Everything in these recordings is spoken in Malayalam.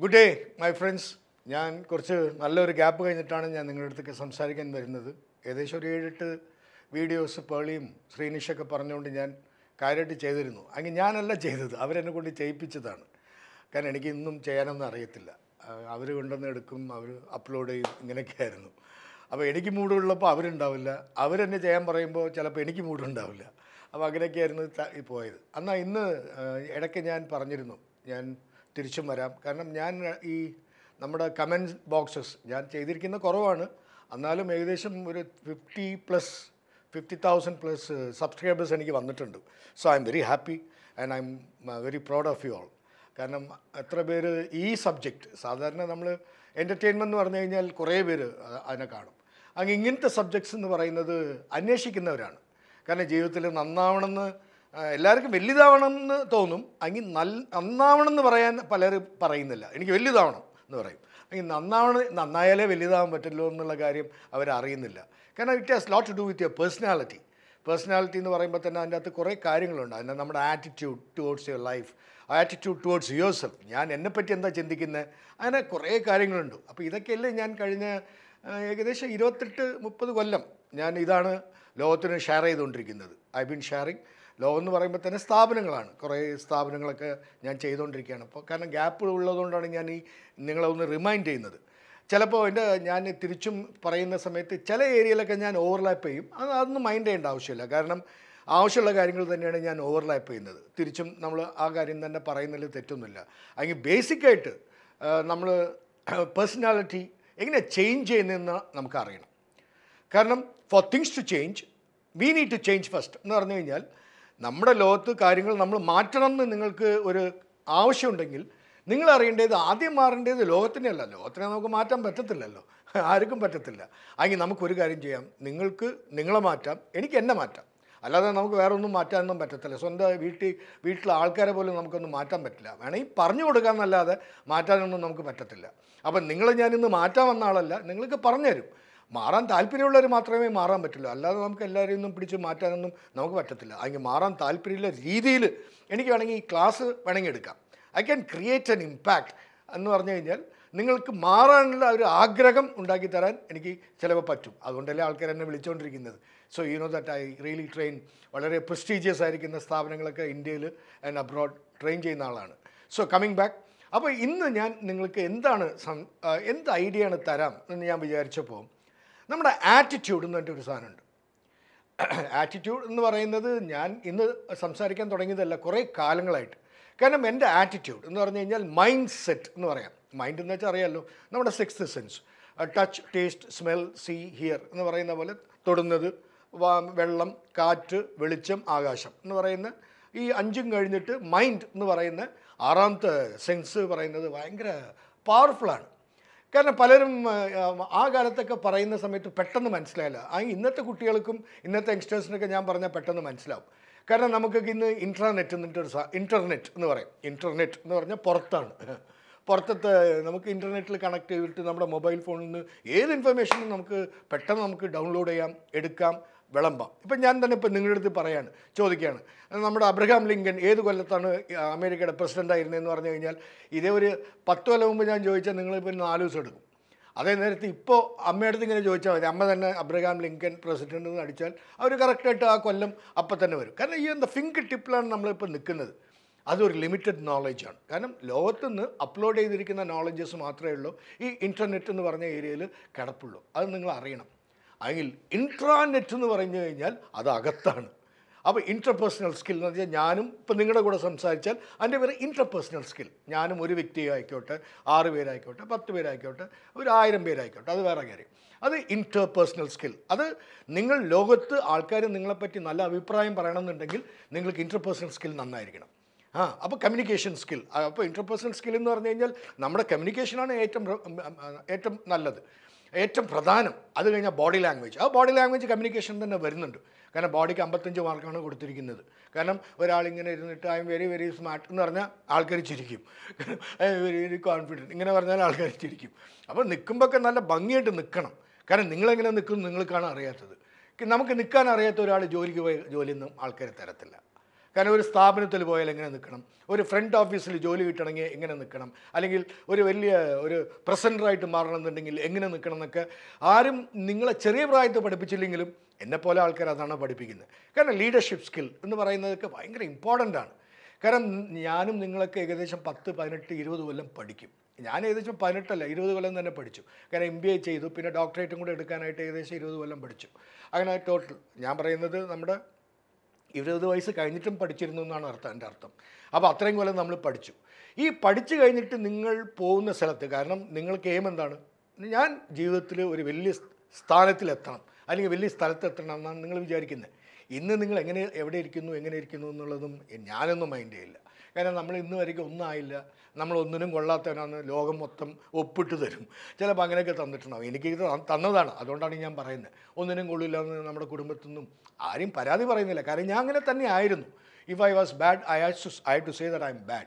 ഗുഡ് ഡേ മൈ ഫ്രണ്ട്സ് ഞാൻ കുറച്ച് നല്ലൊരു ഗ്യാപ്പ് കഴിഞ്ഞിട്ടാണ് ഞാൻ നിങ്ങളുടെ അടുത്തേക്ക് സംസാരിക്കാൻ വരുന്നത്. ഏകദേശം ഒരു ഏഴെട്ട് വീഡിയോസ് പേളിയും ശ്രീനിഷൊക്കെ പറഞ്ഞുകൊണ്ട് ഞാൻ കാര്യമായിട്ട് ചെയ്തിരുന്നു. അങ്ങനെ ഞാനല്ല ചെയ്തത്. അവരെന്നെ കൊണ്ട് ചെയ്യിപ്പിച്ചതാണ്. കാരണം എനിക്ക് ഇന്നും ചെയ്യാനൊന്നും അറിയത്തില്ല. അവർ കൊണ്ടുവന്ന് എടുക്കും അവർ അപ്ലോഡ് ചെയ്യും ഇങ്ങനെയൊക്കെയായിരുന്നു അപ്പോൾ എനിക്ക് മൂടുള്ളപ്പോൾ അവരുണ്ടാവില്ല. അവരെന്നെ ചെയ്യാൻ പറയുമ്പോൾ ചിലപ്പോൾ എനിക്ക് മൂടുണ്ടാവില്ല അപ്പോൾ അങ്ങനെയൊക്കെയായിരുന്നു പോയത്. എന്നാൽ ഇന്ന് ഇടയ്ക്ക് ഞാൻ പറഞ്ഞിരുന്നു ഞാൻ തിരിച്ചും വരാം. കാരണം ഞാൻ ഈ നമ്മുടെ കമന്റ് ബോക്സസ് ഞാൻ ചെയ്തിരിക്കുന്ന കുറവാണ്. എന്നാലും ഏകദേശം ഒരു fifty plus fifty thousand plus subscribers എനിക്ക് വന്നിട്ടുണ്ട്. So I'm very happy and I'm very proud of you all കാരണം എത്ര പേര് ഈ സബ്ജക്റ്റ് സാധാരണ നമ്മൾ എന്റർടൈൻമെന്റ് എന്ന് പറഞ്ഞു കഴിഞ്ഞാൽ കുറേ പേര് അതിനെ കാണും. അങ്ങ് ഇങ്ങനത്തെ സബ്ജക്ട്സ് എന്ന് പറയുന്നത് അന്വേഷിക്കുന്നവരാണ്. കാരണം ജീവിതത്തിൽ നന്നാവണമെന്ന് എല്ലാവർക്കും വലുതാവണമെന്ന് തോന്നും. അങ്ങി നല്ല നന്നാവണം എന്ന് പറയാൻ പലരും പറയുന്നില്ല. എനിക്ക് വലുതാവണം എന്ന് പറയും. അങ്ങ് നന്നാവണം നന്നായാലേ വലുതാവാൻ പറ്റുള്ളൂ എന്നുള്ള കാര്യം അവരറിയുന്നില്ല കാരണം it has lot to do with your personality. Personality എന്ന് പറയുമ്പോൾ തന്നെ അതിന്റെ അകത്ത് കുറേ കാര്യങ്ങളുണ്ട്. അതിന്റെ നമ്മുടെ attitude towards your life attitude towards yourself ഞാൻ എന്നെപ്പറ്റി എന്താ ചിന്തിക്കുന്നത് അങ്ങനെ കുറേ കാര്യങ്ങളുണ്ട്. അപ്പോൾ ഇതൊക്കെയല്ലേ ഞാൻ കഴിഞ്ഞ ഏകദേശം ഇരുപത്തെട്ട് മുപ്പത് കൊല്ലം ഞാൻ ഇതാണ് ലോകത്തിന് ഷെയർ ചെയ്തുകൊണ്ടിരിക്കുന്നത്. ഐ ബിൻ ഷെയറിങ് ലോകം എന്ന് പറയുമ്പോൾ തന്നെ സ്ഥാപനങ്ങളാണ്. കുറേ സ്ഥാപനങ്ങളൊക്കെ ഞാൻ ചെയ്തുകൊണ്ടിരിക്കുകയാണ്. അപ്പോൾ കാരണം ഗ്യാപ്പ് ഉള്ളതുകൊണ്ടാണ് ഞാൻ ഈ നിങ്ങളെ ഒന്ന് റിമൈൻഡ് ചെയ്യുന്നത്. ചിലപ്പോൾ എന്റെ ഞാൻ തിരിച്ചും പറയുന്ന സമയത്ത് ചില ഏരിയയിലൊക്കെ ഞാൻ ഓവർലാപ്പ് ചെയ്യും. അത് അതൊന്നും മൈൻഡ് ചെയ്യേണ്ട ആവശ്യമില്ല. കാരണം ആവശ്യമുള്ള കാര്യങ്ങൾ തന്നെയാണ് ഞാൻ ഓവർലാപ്പ് ചെയ്യുന്നത്. തിരിച്ചും നമ്മൾ ആ കാര്യം തന്നെ പറയുന്നതിൽ തെറ്റൊന്നുമില്ല. അല്ലെങ്കിൽ ബേസിക്കായിട്ട് നമ്മൾ പേഴ്സണാലിറ്റി എങ്ങനെ ചേഞ്ച് ചെയ്യുന്നതെന്ന് നമുക്ക് അറിയണം കാരണം for things to change we need to change first എന്ന് പറഞ്ഞു കഴിഞ്ഞാൽ നമ്മുടെ ലോകത്ത് കാര്യങ്ങൾ നമ്മൾ മാറ്റണം എന്ന് നിങ്ങൾക്ക് ഒരു ആവശ്യമുണ്ടെങ്കിൽ നിങ്ങൾ അറിയേണ്ടത് ആദ്യം മാറേണ്ടത് ലോകത്തിനെ അല്ല. ലോകത്തിനെ നമുക്ക് മാറ്റാൻ പറ്റത്തില്ലല്ലോ. ആർക്കും പറ്റത്തില്ല. അല്ലെങ്കിൽ നമുക്കൊരു കാര്യം ചെയ്യാം. നിങ്ങൾക്ക് നിങ്ങളെ മാറ്റാം എനിക്ക് എന്നെ മാറ്റാം. അല്ലാതെ നമുക്ക് വേറെ ഒന്നും മാറ്റാനൊന്നും പറ്റത്തില്ല. സ്വന്തം വീട്ടിൽ വീട്ടിലെ ആൾക്കാരെ പോലും നമുക്കൊന്നും മാറ്റാൻ പറ്റില്ല. വേണമെങ്കിൽ പറഞ്ഞു കൊടുക്കാമെന്നല്ലാതെ മാറ്റാനൊന്നും നമുക്ക് പറ്റത്തില്ല. അപ്പം നിങ്ങളെ ഞാനിന്ന് മാറ്റാൻ വന്ന ആളല്ല. നിങ്ങൾക്ക് പറഞ്ഞുതരും. മാറാൻ താല്പര്യമുള്ളവർ മാത്രമേ മാറാൻ പറ്റുള്ളൂ. അല്ലാതെ നമുക്ക് എല്ലാവരെയും ഒന്നും പിടിച്ച് മാറ്റാനൊന്നും നമുക്ക് പറ്റത്തില്ല. അല്ലെങ്കിൽ മാറാൻ താല്പര്യമുള്ള രീതിയിൽ എനിക്ക് വേണമെങ്കിൽ ഈ ക്ലാസ് വേണമെങ്കിൽ എടുക്കാം. I can create an impact എന്ന് പറഞ്ഞു കഴിഞ്ഞാൽ നിങ്ങൾക്ക് മാറാനുള്ള ഒരു ആഗ്രഹം ഉണ്ടാക്കി തരാൻ എനിക്ക് ചിലപ്പോൾ പറ്റും. അതുകൊണ്ടല്ലേ ആൾക്കാർ എന്നെ വിളിച്ചുകൊണ്ടിരിക്കുന്നത്. So you know that I really train വളരെ പ്രസ്റ്റീജിയസ് ആയിരിക്കുന്ന സ്ഥാപനങ്ങളൊക്കെ ഇന്ത്യയിൽ ആൻഡ് അബ്രോഡ് ട്രെയിൻ ചെയ്യുന്ന ആളാണ്. സോ കമ്മിങ് ബാക്ക് അപ്പോൾ ഇന്ന് ഞാൻ നിങ്ങൾക്ക് എന്താണ് എന്ത് ഐഡിയ ആണ് തരാം എന്ന് ഞാൻ വിചാരിച്ചപ്പോൾ നമ്മുടെ ആറ്റിറ്റ്യൂഡ് എന്ന് പറഞ്ഞൊരു സാധനമുണ്ട്. ആറ്റിറ്റ്യൂഡ് എന്ന് പറയുന്നത് ഞാൻ ഇന്ന് സംസാരിക്കാൻ തുടങ്ങിയതല്ല കുറേ കാലങ്ങളായിട്ട്. കാരണം എന്റെ ആറ്റിറ്റ്യൂഡ് എന്ന് പറഞ്ഞു കഴിഞ്ഞാൽ മൈൻഡ് സെറ്റ് എന്ന് പറയാം. മൈൻഡ് എന്ന് വെച്ചാൽ അറിയാമല്ലോ നമ്മുടെ sixth sense touch taste smell see hear എന്ന് പറയുന്ന പോലെ തൊടുന്നത് വെള്ളം കാറ്റ് വെളിച്ചം ആകാശം എന്ന് പറയുന്ന ഈ അഞ്ചും കഴിഞ്ഞിട്ട് മൈൻഡ് എന്ന് പറയുന്ന ആറാമത്തെ സെൻസ് പറയുന്നത് ഭയങ്കര പവർഫുള്ളാണ് കാരണം പലരും ആ, കാലത്തൊക്കെ പറയുന്ന സമയത്ത് പെട്ടെന്ന് മനസ്സിലായില്ല. ആ ഇന്നത്തെ കുട്ടികൾക്കും ഇന്നത്തെ യങ്സ്റ്റേഴ്സിനൊക്കെ ഞാൻ പറഞ്ഞാൽ പെട്ടെന്ന് മനസ്സിലാവും. കാരണം നമുക്കൊക്കെ ഇന്ന് ഇൻട്രാനെറ്റ് എന്നിട്ടൊരു ഒരു ഇന്റർനെറ്റ് എന്ന് പറയും. ഇന്റർനെറ്റ് എന്ന് പറഞ്ഞാൽ പുറത്താണ്. പുറത്തത്തെ നമുക്ക് ഇന്റർനെറ്റിൽ കണക്ട് ചെയ്തിട്ട് നമ്മുടെ മൊബൈൽ ഫോണിൽ നിന്ന് ഏത് ഇൻഫർമേഷനും നമുക്ക് പെട്ടെന്ന് നമുക്ക് ഡൗൺലോഡ് ചെയ്യാം എടുക്കാം. വിളമ്പാം. ഇപ്പം ഞാൻ തന്നെ ഇപ്പം നിങ്ങളുടെ അടുത്ത് പറയാണ് ചോദിക്കുകയാണ്. നമ്മുടെ അബ്രഹാം ലിങ്കൻ ഏത് കൊല്ലത്താണ് അമേരിക്കയുടെ പ്രസിഡന്റായിരുന്നതെന്ന് പറഞ്ഞു കഴിഞ്ഞാൽ ഇതേ ഒരു പത്ത് കൊല്ലം മുമ്പ് ഞാൻ ചോദിച്ചാൽ നിങ്ങളിപ്പോൾ നാല് ദിവസം എടുക്കും. അതേ നേരത്തെ ഇപ്പോൾ അടുത്ത് ഇങ്ങനെ ചോദിച്ചാൽ മതി അമ്മ തന്നെ അബ്രഹാം ലിങ്കൻ പ്രസിഡന്റ് എന്ന് അടിച്ചാൽ അവർ കറക്റ്റായിട്ട് ആ കൊല്ലം അപ്പം തന്നെ വരും. കാരണം ഈ എന്താ ഫിംഗർ ടിപ്പിലാണ് നമ്മളിപ്പോൾ നിൽക്കുന്നത്. അതൊരു ലിമിറ്റഡ് നോളജാണ് കാരണം ലോകത്തുനിന്ന് അപ്ലോഡ് ചെയ്തിരിക്കുന്ന നോളജസ് മാത്രമേ ഉള്ളൂ. ഈ ഇന്റർനെറ്റ് എന്ന് പറഞ്ഞ ഏരിയയിൽ കിടപ്പുള്ളൂ. അത് നിങ്ങൾ അറിയണം. അല്ലെങ്കിൽ ഇൻട്രാനെറ്റ് എന്ന് പറഞ്ഞു കഴിഞ്ഞാൽ അത് അകത്താണ്. അപ്പോൾ ഇന്റർപേഴ്സണൽ സ്കിൽ എന്ന് വെച്ചാൽ ഞാനും ഇപ്പം നിങ്ങളുടെ കൂടെ സംസാരിച്ചാൽ അതിന്റെ പേര് ഇന്റർപേഴ്സണൽ സ്കിൽ ഞാനും ഒരു വ്യക്തി ആയിക്കോട്ടെ ആറ് പേരായിക്കോട്ടെ പത്ത് പേരായിക്കോട്ടെ ഒരു ആയിരം പേരായിക്കോട്ടെ അത് വേറെ കാര്യം. അത് ഇന്റർപേഴ്സണൽ സ്കിൽ അത് നിങ്ങൾ ലോകത്ത് ആൾക്കാർ നിങ്ങളെപ്പറ്റി നല്ല അഭിപ്രായം പറയണമെന്നുണ്ടെങ്കിൽ നിങ്ങൾക്ക് ഇന്റർപേഴ്സണൽ സ്കിൽ നന്നായിരിക്കണം. ആ അപ്പോൾ കമ്മ്യൂണിക്കേഷൻ സ്കിൽ അപ്പോൾ ഇന്റർപേഴ്സണൽ സ്കിൽ എന്ന് പറഞ്ഞു കഴിഞ്ഞാൽ നമ്മുടെ കമ്മ്യൂണിക്കേഷനാണ് ഏറ്റവും ഏറ്റവും നല്ലത്. ഏറ്റവും പ്രധാനം അത് കഴിഞ്ഞാൽ ബോഡി ലാംഗ്വേജ് ആ ബോഡി ലാംഗ്വേജ് കമ്മ്യൂണിക്കേഷൻ തന്നെ വരുന്നുണ്ട്. കാരണം ബോഡിക്ക് അമ്പത്തഞ്ച് മാർക്കാണ് കൊടുത്തിരിക്കുന്നത്. കാരണം ഒരാളിങ്ങനെ ഇരുന്നിട്ട് I'm very very smart എന്ന് പറഞ്ഞാൽ ആൾക്കാർ ചിരിക്കും. I'm very very confident ഇങ്ങനെ പറഞ്ഞാൽ ആൾക്കാർ ചിരിക്കും. അപ്പോൾ നിൽക്കുമ്പോഴൊക്കെ നല്ല ഭംഗിയായിട്ട് നിൽക്കണം. കാരണം നിങ്ങളെങ്ങനെ നിൽക്കും നിങ്ങൾക്കാണ് അറിയാത്തത്. നമുക്ക് നിൽക്കാൻ അറിയാത്ത ഒരാൾ ജോലിക്ക് പോയി ജോലിയൊന്നും ആൾക്കാർ തരത്തില്ല. കാരണം ഒരു സ്ഥാപനത്തിൽ പോയാൽ എങ്ങനെ നിൽക്കണം? ഒരു ഫ്രണ്ട് ഓഫീസിൽ ജോലി കിട്ടണമെങ്കിൽ എങ്ങനെ നിൽക്കണം? അല്ലെങ്കിൽ ഒരു വലിയ ഒരു പ്രസന്ററായിട്ട് മാറണമെന്നുണ്ടെങ്കിൽ എങ്ങനെ നിൽക്കണം എന്നൊക്കെ ആരും നിങ്ങളെ ചെറിയ പ്രായത്തിൽ പഠിപ്പിച്ചില്ലെങ്കിലും എന്നെപ്പോലെ ആൾക്കാർ അതാണ് പഠിപ്പിക്കുന്നത്. കാരണം ലീഡർഷിപ്പ് സ്കിൽ എന്ന് പറയുന്നതൊക്കെ ഭയങ്കര ഇമ്പോർട്ടന്റ് ആണ്. കാരണം ഞാനും നിങ്ങളൊക്കെ ഏകദേശം പത്ത് പതിനെട്ട് ഇരുപത് കൊല്ലം പഠിക്കും. ഞാൻ ഏകദേശം പതിനെട്ടല്ല ഇരുപത് കൊല്ലം തന്നെ പഠിച്ചു. കാരണം എം ബി എ ചെയ്തു പിന്നെ ഡോക്ടറേറ്റും കൂടെ എടുക്കാനായിട്ട് ഏകദേശം ഇരുപത് കൊല്ലം പഠിച്ചു. അങ്ങനെ ടോട്ടൽ ഞാൻ പറയുന്നത് നമ്മുടെ ഇരുപത് വയസ്സ് കഴിഞ്ഞിട്ടും പഠിച്ചിരുന്നു എന്നാണ് അർത്ഥം എന്റെ അർത്ഥം. അപ്പോൾ അത്രയും കൊല്ലം നമ്മൾ പഠിച്ചു. ഈ പഠിച്ചു കഴിഞ്ഞിട്ട് നിങ്ങൾ പോകുന്ന സ്ഥലത്ത് കാരണം നിങ്ങൾക്ക് എയിം എന്താണ്? ഞാൻ ജീവിതത്തിൽ ഒരു വലിയ സ്ഥാനത്തിലെത്തണം അല്ലെങ്കിൽ വലിയ സ്ഥലത്തെത്തണം എന്നാണ് നിങ്ങൾ വിചാരിക്കുന്നത്. ഇന്ന് നിങ്ങൾ എങ്ങനെ എവിടെ ഇരിക്കുന്നു എങ്ങനെ ഇരിക്കുന്നു എന്നുള്ളതും ഞാനൊന്നും മൈൻഡ് ചെയ്യില്ല കാരണം നമ്മൾ ഇന്ന് വരെയ്ക്ക് ഒന്നായില്ല. നമ്മൾ ഒന്നിനും കൊള്ളാത്തവനാണ്. ലോകം മൊത്തം ഒപ്പിട്ട് തരും. ചിലപ്പോൾ അങ്ങനെയൊക്കെ തന്നിട്ടുണ്ടാവും. എനിക്ക് ഇത് തന്നതാണ്. അതുകൊണ്ടാണ് ഞാൻ പറയുന്നത് ഒന്നിനും കൊള്ളില്ല എന്ന് നമ്മുടെ കുടുംബത്തിൽ നിന്നും ആരും പരാതി പറയുന്നില്ല. കാരണം ഞാൻ അങ്ങനെ തന്നെ ആയിരുന്നു. If I was bad I to I to say that I'm bad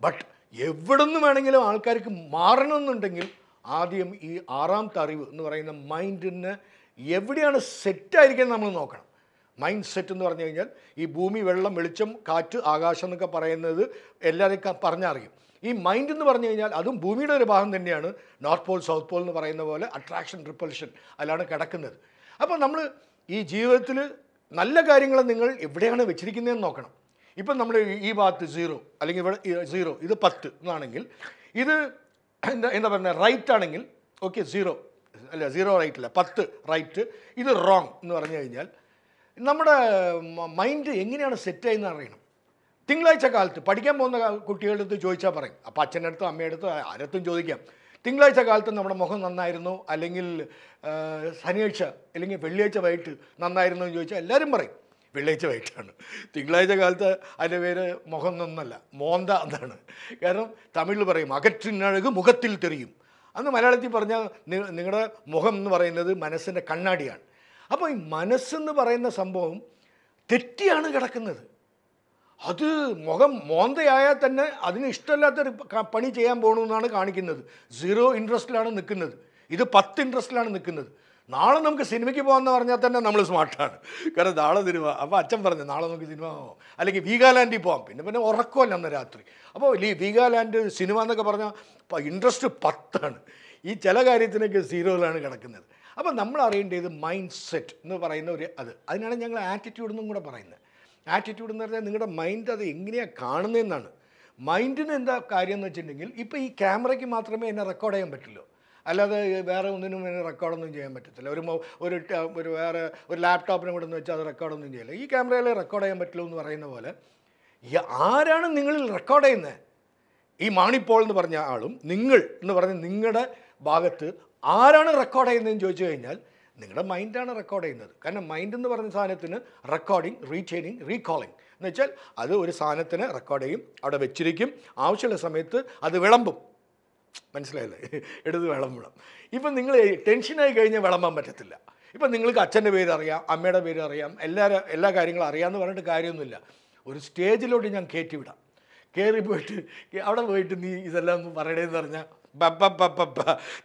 but എവിടെ നിന്ന് വേണമെങ്കിലും ആൾക്കാർക്ക് മാറണമെന്നുണ്ടെങ്കിൽ ആദ്യം ഈ ആറാമത്തെ അറിവ് എന്ന് പറയുന്ന മൈൻഡിന് എവിടെയാണ് സെറ്റായിരിക്കുന്നത് നമ്മൾ നോക്കണം. മൈൻഡ് സെറ്റ് എന്ന് പറഞ്ഞു കഴിഞ്ഞാൽ ഈ ഭൂമി വെള്ളം വെളിച്ചം കാറ്റ് ആകാശം എന്നൊക്കെ പറയുന്നത് എല്ലാവരെയും പറഞ്ഞറിയും. ഈ മൈൻഡ് എന്ന് പറഞ്ഞു കഴിഞ്ഞാൽ അതും ഭൂമിയുടെ ഒരു ഭാഗം തന്നെയാണ്. നോർത്ത് പോൾ സൗത്ത് പോൾ എന്ന് പറയുന്ന പോലെ അട്രാക്ഷൻ റിപ്പൽഷൻ അതിലാണ് കിടക്കുന്നത്. അപ്പോൾ നമ്മൾ ഈ ജീവിതത്തിൽ നല്ല കാര്യങ്ങൾ നിങ്ങൾ എവിടെയാണ് വെച്ചിരിക്കുന്നതെന്ന് നോക്കണം. ഇപ്പം നമ്മൾ ഈ ഭാഗത്ത് സീറോ അല്ലെങ്കിൽ ഇവിടെ സീറോ ഇത് പത്ത് എന്നാണെങ്കിൽ ഇത് എന്താ എന്താ പറയുക റൈറ്റ് ആണെങ്കിൽ ഓക്കെ സീറോ അല്ല സീറോ റൈറ്റ് അല്ല പത്ത് റൈറ്റ് ഇത് റോങ് എന്ന് പറഞ്ഞു കഴിഞ്ഞാൽ നമ്മുടെ മൈൻഡ് എങ്ങനെയാണ് സെറ്റ് ചെയ്യുന്നത് അറിയണം. തിങ്കളാഴ്ച കാലത്ത് പഠിക്കാൻ പോകുന്ന കുട്ടികളുടെ അടുത്ത് ചോദിച്ചാൽ പറയും. അപ്പം അച്ഛന്റെ അടുത്ത് അമ്മയുടെ അടുത്ത് ആരത്തും ചോദിക്കാം. തിങ്കളാഴ്ച കാലത്ത് നമ്മുടെ മുഖം നന്നായിരുന്നു? അല്ലെങ്കിൽ ശനിയാഴ്ച അല്ലെങ്കിൽ വെള്ളിയാഴ്ച വൈകിട്ട് നന്നായിരുന്നു എന്ന് ചോദിച്ചാൽ എല്ലാവരും പറയും. വെള്ളിയാഴ്ച വൈകിട്ടാണ്. തിങ്കളാഴ്ച കാലത്ത് അതിന്റെ പേര് മുഖം നന്നല്ല മോന്ത എന്നാണ്. കാരണം തമിഴിൽ പറയും അകറ്റിനഴക് മുഖത്തിൽ തെറിയും. അന്ന് മലയാളത്തിൽ പറഞ്ഞാൽ നിങ്ങളുടെ മുഖം എന്ന് പറയുന്നത് മനസ്സിന്റെ കണ്ണാടിയാണ്. അപ്പോൾ ഈ മനസ്സെന്ന് പറയുന്ന സംഭവം തെറ്റിയാണ് കിടക്കുന്നത്. അത് മുഖം മോന്തയായാൽ തന്നെ അതിന് ഇഷ്ടമില്ലാത്തൊരു പണി ചെയ്യാൻ പോകണമെന്നാണ് കാണിക്കുന്നത്. സീറോ ഇൻട്രസ്റ്റിലാണ് നിൽക്കുന്നത്. ഇത് പത്ത് ഇൻട്രസ്റ്റിലാണ് നിൽക്കുന്നത്. നാളെ നമുക്ക് സിനിമയ്ക്ക് പോകാമെന്ന് പറഞ്ഞാൽ തന്നെ നമ്മൾ സ്മാർട്ടാണ് കാരണം നാളെ സിനിമ അപ്പോൾ അച്ഛൻ പറഞ്ഞു നാളെ നമുക്ക് സിനിമ പോകാം അല്ലെങ്കിൽ വീഗാലാൻഡിൽ പോകാം പിന്നെ പിന്നെ ഉറക്കമല്ല അന്ന് രാത്രി. അപ്പോൾ ഈ വീഗാലാൻഡ് സിനിമ എന്നൊക്കെ പറഞ്ഞാൽ ഇൻട്രസ്റ്റ് പത്താണ്. ഈ ചില കാര്യത്തിനൊക്കെ സീറോയിലാണ് കിടക്കുന്നത്. അപ്പോൾ നമ്മൾ അറിയേണ്ടത് മൈൻഡ് സെറ്റ് എന്ന് പറയുന്ന ഒരു അത്. അതിനാണ് ഞങ്ങൾ ആറ്റിറ്റ്യൂഡ് എന്നും കൂടെ പറയുന്നത്. ആറ്റിറ്റ്യൂഡ് എന്ന് പറഞ്ഞാൽ നിങ്ങളുടെ മൈൻഡ് അത് എങ്ങനെയാണ് കാണുന്നതെന്നാണ്. മൈൻഡിന് എന്താ കാര്യം എന്ന് വെച്ചിട്ടുണ്ടെങ്കിൽ ഇപ്പോൾ ഈ ക്യാമറയ്ക്ക് മാത്രമേ എന്നെ റെക്കോർഡ് ചെയ്യാൻ പറ്റുള്ളൂ. അല്ലാതെ വേറെ ഒന്നിനും റെക്കോർഡൊന്നും ചെയ്യാൻ പറ്റത്തില്ല. ഒരു ഒരു ഒരു വേറെ ഒരു ലാപ്ടോപ്പിനും കൂടെ എന്ന് വെച്ചാൽ അത് റെക്കോർഡൊന്നും ചെയ്യില്ല. ഈ ക്യാമറയിൽ റെക്കോർഡ് ചെയ്യാൻ പറ്റുള്ളൂ എന്ന് പറയുന്ന പോലെ ആരാണ് നിങ്ങളിൽ റെക്കോർഡ് ചെയ്യുന്നത്? ഈ മാണിപ്പോൾ എന്ന് പറഞ്ഞ ആളും നിങ്ങൾ എന്ന് പറഞ്ഞ നിങ്ങളുടെ ഭാഗത്ത് ആരാണ് റെക്കോർഡ് ചെയ്യുന്നതെന്ന് ചോദിച്ചു കഴിഞ്ഞാൽ നിങ്ങളുടെ മൈൻഡാണ് റെക്കോർഡ് ചെയ്യുന്നത്. കാരണം മൈൻഡ് എന്ന് പറഞ്ഞ സാധനത്തിന് റെക്കോർഡിങ് റീറ്റെയിനിങ് റീകോളിങ് എന്ന് വെച്ചാൽ അത് ഒരു സാധനത്തിന് റെക്കോർഡ് ചെയ്യും അവിടെ വെച്ചിരിക്കും. ആവശ്യമുള്ള സമയത്ത് അത് വിളമ്പും. മനസ്സിലായില്ലേ? എടുത്ത് വിളമ്പണം. ഇപ്പം നിങ്ങൾ ടെൻഷനായി കഴിഞ്ഞാൽ വിളമ്പാൻ പറ്റത്തില്ല. ഇപ്പം നിങ്ങൾക്ക് അച്ഛന്റെ പേര് അറിയാം അമ്മയുടെ പേര് അറിയാം എല്ലാ എല്ലാ കാര്യങ്ങളും അറിയാമെന്ന് പറഞ്ഞിട്ട് കാര്യമൊന്നുമില്ല. ഒരു സ്റ്റേജിലോട്ട് ഞാൻ കയറ്റി വിടാം. കയറി പോയിട്ട് അവിടെ പോയിട്ട് നീ ഇതെല്ലാം ഒന്ന് പറയണേന്ന് പറഞ്ഞാൽ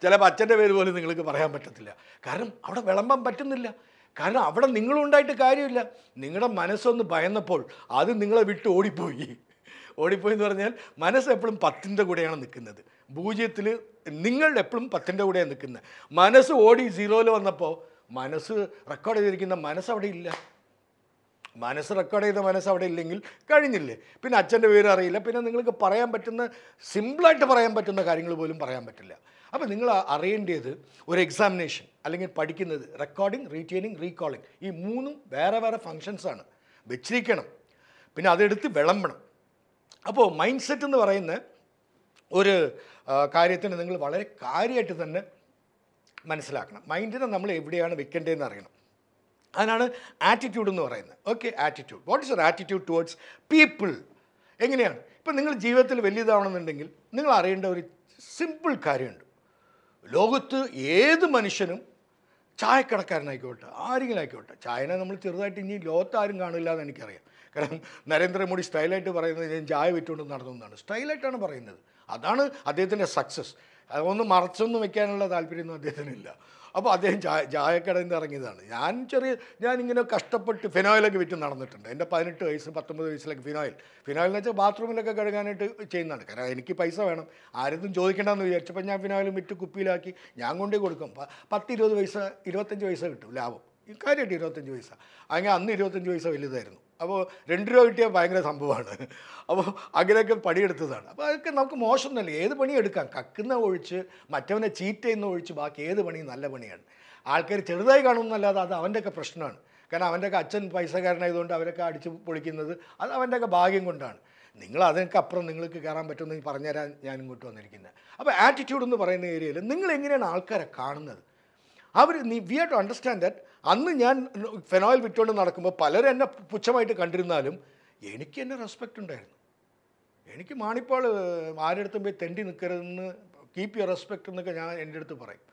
ചിലപ്പോൾ അച്ഛന്റെ പേര് പോലും നിങ്ങൾക്ക് പറയാൻ പറ്റത്തില്ല. കാരണം അവിടെ വിളമ്പാൻ പറ്റുന്നില്ല. കാരണം അവിടെ നിങ്ങളുണ്ടായിട്ട് കാര്യമില്ല. നിങ്ങളുടെ മനസ്സൊന്ന് ഭയന്നപ്പോൾ അത് നിങ്ങളെ വിട്ട് ഓടിപ്പോയി. ഓടിപ്പോയി എന്ന് പറഞ്ഞാൽ മനസ്സ് എപ്പോഴും പത്തിന്റെ കൂടെയാണ് നിൽക്കുന്നത്. പൂജ്യത്തിൽ നിങ്ങൾ എപ്പോഴും പത്തിന്റെ കൂടെയാണ് നിൽക്കുന്നത്. മനസ്സ് ഓടി സീറോയിൽ വന്നപ്പോൾ മനസ്സ് റെക്കോർഡ് ചെയ്തിരിക്കുന്ന മനസ്സ് അവിടെ ഇല്ല. മനസ്സ് റെക്കോർഡ് ചെയ്ത മനസ്സ് അവിടെ ഇല്ലെങ്കിൽ കഴിഞ്ഞില്ലേ. പിന്നെ അച്ഛന്റെ പേര് അറിയില്ല. പിന്നെ നിങ്ങൾക്ക് പറയാൻ പറ്റുന്ന സിമ്പിളായിട്ട് പറയാൻ പറ്റുന്ന കാര്യങ്ങൾ പോലും പറയാൻ പറ്റില്ല. അപ്പോൾ നിങ്ങൾ അറിയേണ്ടത് ഒരു എക്സാമിനേഷൻ അല്ലെങ്കിൽ പഠിക്കുന്നത് റെക്കോർഡിംഗ് റീറ്റെയിനിങ് റീകോളിംഗ് ഈ മൂന്നും വേറെ വേറെ ഫങ്ഷൻസാണ് വെച്ചിരിക്കണം. പിന്നെ അതെടുത്ത് വിളമ്പണം. അപ്പോൾ മൈൻഡ് സെറ്റ് എന്ന് പറയുന്ന ഒരു കാര്യത്തിന് നിങ്ങൾ വളരെ കാര്യമായിട്ട് തന്നെ മനസ്സിലാക്കണം. മൈൻഡിനെ നമ്മൾ എവിടെയാണ് വെക്കേണ്ടതെന്ന് അറിയണം. അതിനാണ് ആറ്റിറ്റ്യൂഡ് എന്ന് പറയുന്നത്. Okay attitude what is your attitude towards people എങ്ങനെയാണ്? ഇപ്പം നിങ്ങൾ ജീവിതത്തിൽ വലിയതാവണമെന്നുണ്ടെങ്കിൽ നിങ്ങൾ അറിയേണ്ട ഒരു സിമ്പിൾ കാര്യമുണ്ട്. ലോകത്ത് ഏത് മനുഷ്യനും ചായക്കടക്കാരനായിക്കോട്ടെ ആരെങ്കിലും ആയിക്കോട്ടെ. ചായനെ നമ്മൾ ചെറുതായിട്ട് ഇനി ലോകത്ത് ആരും കാണില്ല എന്ന് എനിക്കറിയാം. കാരണം നരേന്ദ്രമോദി സ്റ്റൈലായിട്ട് പറയുന്നത് ഞാൻ ചായ വിറ്റുകൊണ്ട് നടന്നതാണ് സ്റ്റൈലായിട്ടാണ് പറയുന്നത്. അതാണ് അദ്ദേഹത്തിന്റെ സക്സസ് അതൊന്നും മറച്ചൊന്നും വെക്കാനുള്ള താല്പര്യമൊന്നും അദ്ദേഹത്തിനില്ല. അപ്പോൾ അദ്ദേഹം ചായ ചായക്കടയിൽ നിന്ന് ഇറങ്ങിയതാണ്. ഞാൻ ചെറിയ ഞാനിങ്ങനെ കഷ്ടപ്പെട്ട് ഫിനോയിലൊക്കെ വിറ്റ് നടന്നിട്ടുണ്ട്. എന്റെ പതിനെട്ട് വയസ്സ് പത്തൊമ്പത് വയസ്സിലൊക്കെ ഫിനോയിൽ. ഫിനോയിൽ എന്ന് വെച്ചാൽ ബാത്റൂമിലൊക്കെ കഴുകാനായിട്ട് ചെയ്യുന്നതാണ്. കാരണം എനിക്ക് പൈസ വേണം. ആരും ചോദിക്കേണ്ടെന്ന് വിചാരിച്ചപ്പോൾ ഞാൻ ഫിനോയിലും വിറ്റ് കുപ്പിയിലാക്കി ഞാൻ കൊണ്ടേ കൊടുക്കും. പത്ത് ഇരുപത് പൈസ ഇരുപത്തഞ്ച് പൈസ കിട്ടും ലാഭം. കാര്യമായിട്ട് ഇരുപത്തഞ്ച് പൈസ അങ്ങനെ അന്ന് ഇരുപത്തഞ്ച് പൈസ വലുതായിരുന്നു. അപ്പോൾ രണ്ട് രൂപ കിട്ടിയാൽ ഭയങ്കര സംഭവമാണ്. അപ്പോൾ അങ്ങനെയൊക്കെ പണിയെടുത്തതാണ്. അപ്പോൾ അതൊക്കെ നമുക്ക് മോശമൊന്നുമല്ല ഏത് പണി എടുക്കാം. കക്കുന്ന ഒഴിച്ച് മറ്റവനെ ചീറ്റ് ചെയ്യുന്ന ഒഴിച്ച് ബാക്കി ഏത് പണിയും നല്ല പണിയാണ്. ആൾക്കാർ ചെറുതായി കാണുമെന്നല്ലാതെ അത് അവന്റെയൊക്കെ പ്രശ്നമാണ്. കാരണം അവന്റെയൊക്കെ അച്ഛൻ പൈസക്കാരനായതുകൊണ്ട് അവരൊക്കെ അടിച്ച് പൊളിക്കുന്നത് അത് അവന്റെയൊക്കെ ഭാഗ്യം കൊണ്ടാണ്. നിങ്ങൾ അതിനൊക്കെ അപ്പുറം നിങ്ങൾക്ക് കയറാൻ പറ്റുമെന്ന് പറഞ്ഞുതരാൻ ഞാൻ ഇങ്ങോട്ട് വന്നിരിക്കുന്നത്. അപ്പോൾ ആറ്റിറ്റ്യൂഡ് എന്ന് പറയുന്ന ഏരിയയിൽ നിങ്ങൾ എങ്ങനെയാണ് ആൾക്കാരെ കാണുന്നത്? അവർ നീ we have to understand that അന്ന് ഞാൻ ഫെനോയിൽ വിറ്റുകൊണ്ട് നടക്കുമ്പോൾ പലരും എന്നെ പുച്ഛമായിട്ട് കണ്ടിരുന്നാലും എനിക്ക് എന്നെ റെസ്പെക്റ്റ് ഉണ്ടായിരുന്നു. എനിക്ക് മാണിപ്പാൾ ആരെടുത്തും പോയി തെണ്ടി നിൽക്കരുതെന്ന് കീപ്പ് യുവർ റെസ്പെക്റ്റ് എന്നൊക്കെ ഞാൻ എന്റെ അടുത്ത് പറയും.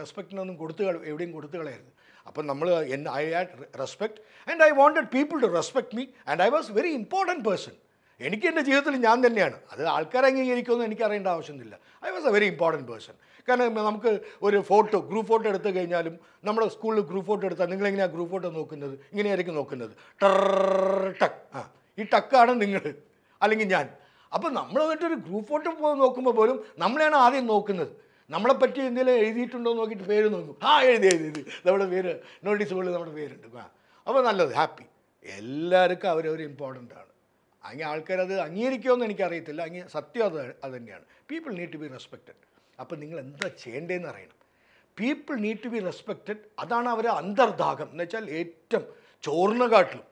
റെസ്പെക്റ്റിനൊന്നും കൊടുത്തു എവിടെയും കൊടുത്തു കളയരുത്. അപ്പം നമ്മൾ I had respect and I wanted people to respect me and I was very important person എനിക്ക് എന്റെ ജീവിതത്തിൽ ഞാൻ തന്നെയാണ്. അത് ആൾക്കാരെ അംഗീകരിക്കുമെന്ന് എനിക്ക് അറിയേണ്ട ആവശ്യമൊന്നുമില്ല. I was a very important person കാരണം നമുക്ക് ഒരു ഫോട്ടോ ഗ്രൂപ്പ് ഫോട്ടോ എടുത്തു കഴിഞ്ഞാലും നമ്മുടെ സ്കൂളിൽ ഗ്രൂപ്പ് ഫോട്ടോ എടുത്താൽ നിങ്ങളെങ്ങനെയാണ് ഗ്രൂപ്പ് ഫോട്ടോ നോക്കുന്നത്? ഇങ്ങനെയായിരിക്കും നോക്കുന്നത്. ടക്ക്. ആ ഈ ടക്കാണ് നിങ്ങൾ അല്ലെങ്കിൽ ഞാൻ. അപ്പം നമ്മൾ വന്നിട്ട് ഒരു ഗ്രൂപ്പ് ഫോട്ടോ പോയി നോക്കുമ്പോൾ പോലും നമ്മളെയാണ് ആദ്യം നോക്കുന്നത്. നമ്മളെ പറ്റി എന്തെങ്കിലും എഴുതിയിട്ടുണ്ടോ നോക്കിയിട്ട് പേര് നോക്കും. ആ എഴുതി എഴുതി നമ്മുടെ പേര് നോട്ടീസ് ബോർഡിൽ നമ്മുടെ പേരുണ്ട്. ആ അപ്പോൾ നല്ലത് ഹാപ്പി എല്ലാവർക്കും അവരവർ ഇമ്പോർട്ടന്റ് ആണ്. അങ്ങനെ ആൾക്കാരത് അംഗീകരിക്കുമെന്ന് എനിക്കറിയത്തില്ല. അങ്ങ് സത്യം അത് അത് തന്നെയാണ് people need to be respected അപ്പോൾ നിങ്ങൾ എന്താ ചെയ്യേണ്ടതെന്ന് അറിയണം. People need to be respected അതാണ് അവരെ അന്തർദാഹം. എന്ന് വെച്ചാൽ ഏറ്റവും ചോറിനെ കാട്ടിലും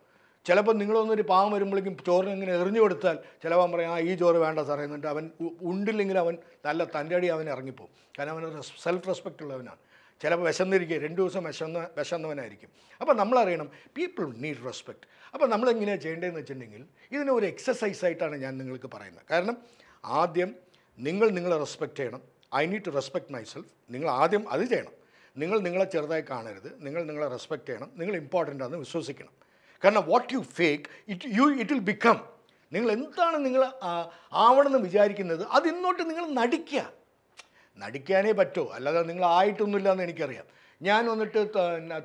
ചിലപ്പോൾ നിങ്ങളൊന്നൊരു പാവം വരുമ്പോഴേക്കും ചോറിന് ഇങ്ങനെ എറിഞ്ഞു കൊടുത്താൽ ചിലപ്പോൾ പറയും ആ ഈ ചോറ് വേണ്ട സാറേ എന്നിട്ട് അവൻ ഉണ്ടില്ലെങ്കിൽ അവൻ നല്ല തന്റെ അടി അവൻ ഇറങ്ങിപ്പോവും. കാരണം അവൻ സെൽഫ് റെസ്പെക്റ്റ് ഉള്ളവനാണ്. ചിലപ്പോൾ വിശന്നിരിക്കുക രണ്ട് ദിവസം വിശന്ന വിശന്നവനായിരിക്കും. അപ്പോൾ നമ്മളറിയണം പീപ്പിൾ നീഡ് റെസ്പെക്റ്റ് അപ്പോൾ നമ്മളെങ്ങനെയാണ് ചെയ്യേണ്ടതെന്ന് വെച്ചിട്ടുണ്ടെങ്കിൽ ഇതിനെ ഒരു എക്സസൈസ് ആയിട്ടാണ് ഞാൻ നിങ്ങൾക്ക് പറയുന്നത്. കാരണം ആദ്യം നിങ്ങൾ നിങ്ങളെ റെസ്പെക്റ്റ് ചെയ്യണം. I need to respect myself നിങ്ങൾ ആദ്യം അത് ചെയ്യണം. നിങ്ങൾ നിങ്ങളെ ചെറുതായി കാണരുത്. നിങ്ങൾ നിങ്ങളെ റെസ്പെക്ട് ചെയ്യണം. നിങ്ങൾ ഇമ്പോർട്ടന്റ് ആണെന്ന് വിശ്വസിക്കണം. കാരണം what you fake it you it will become നിങ്ങൾ എന്താണ് നിങ്ങൾ ആവണമെന്ന് വിചാരിക്കുന്നത് അത് ഇന്നോട്ട് നിങ്ങൾ നടിക്കുക. നടിക്കാനേ പറ്റൂ. അല്ലാതെ നിങ്ങൾ ആയിട്ടൊന്നുമില്ല എന്ന് എനിക്കറിയാം. ഞാൻ വന്നിട്ട്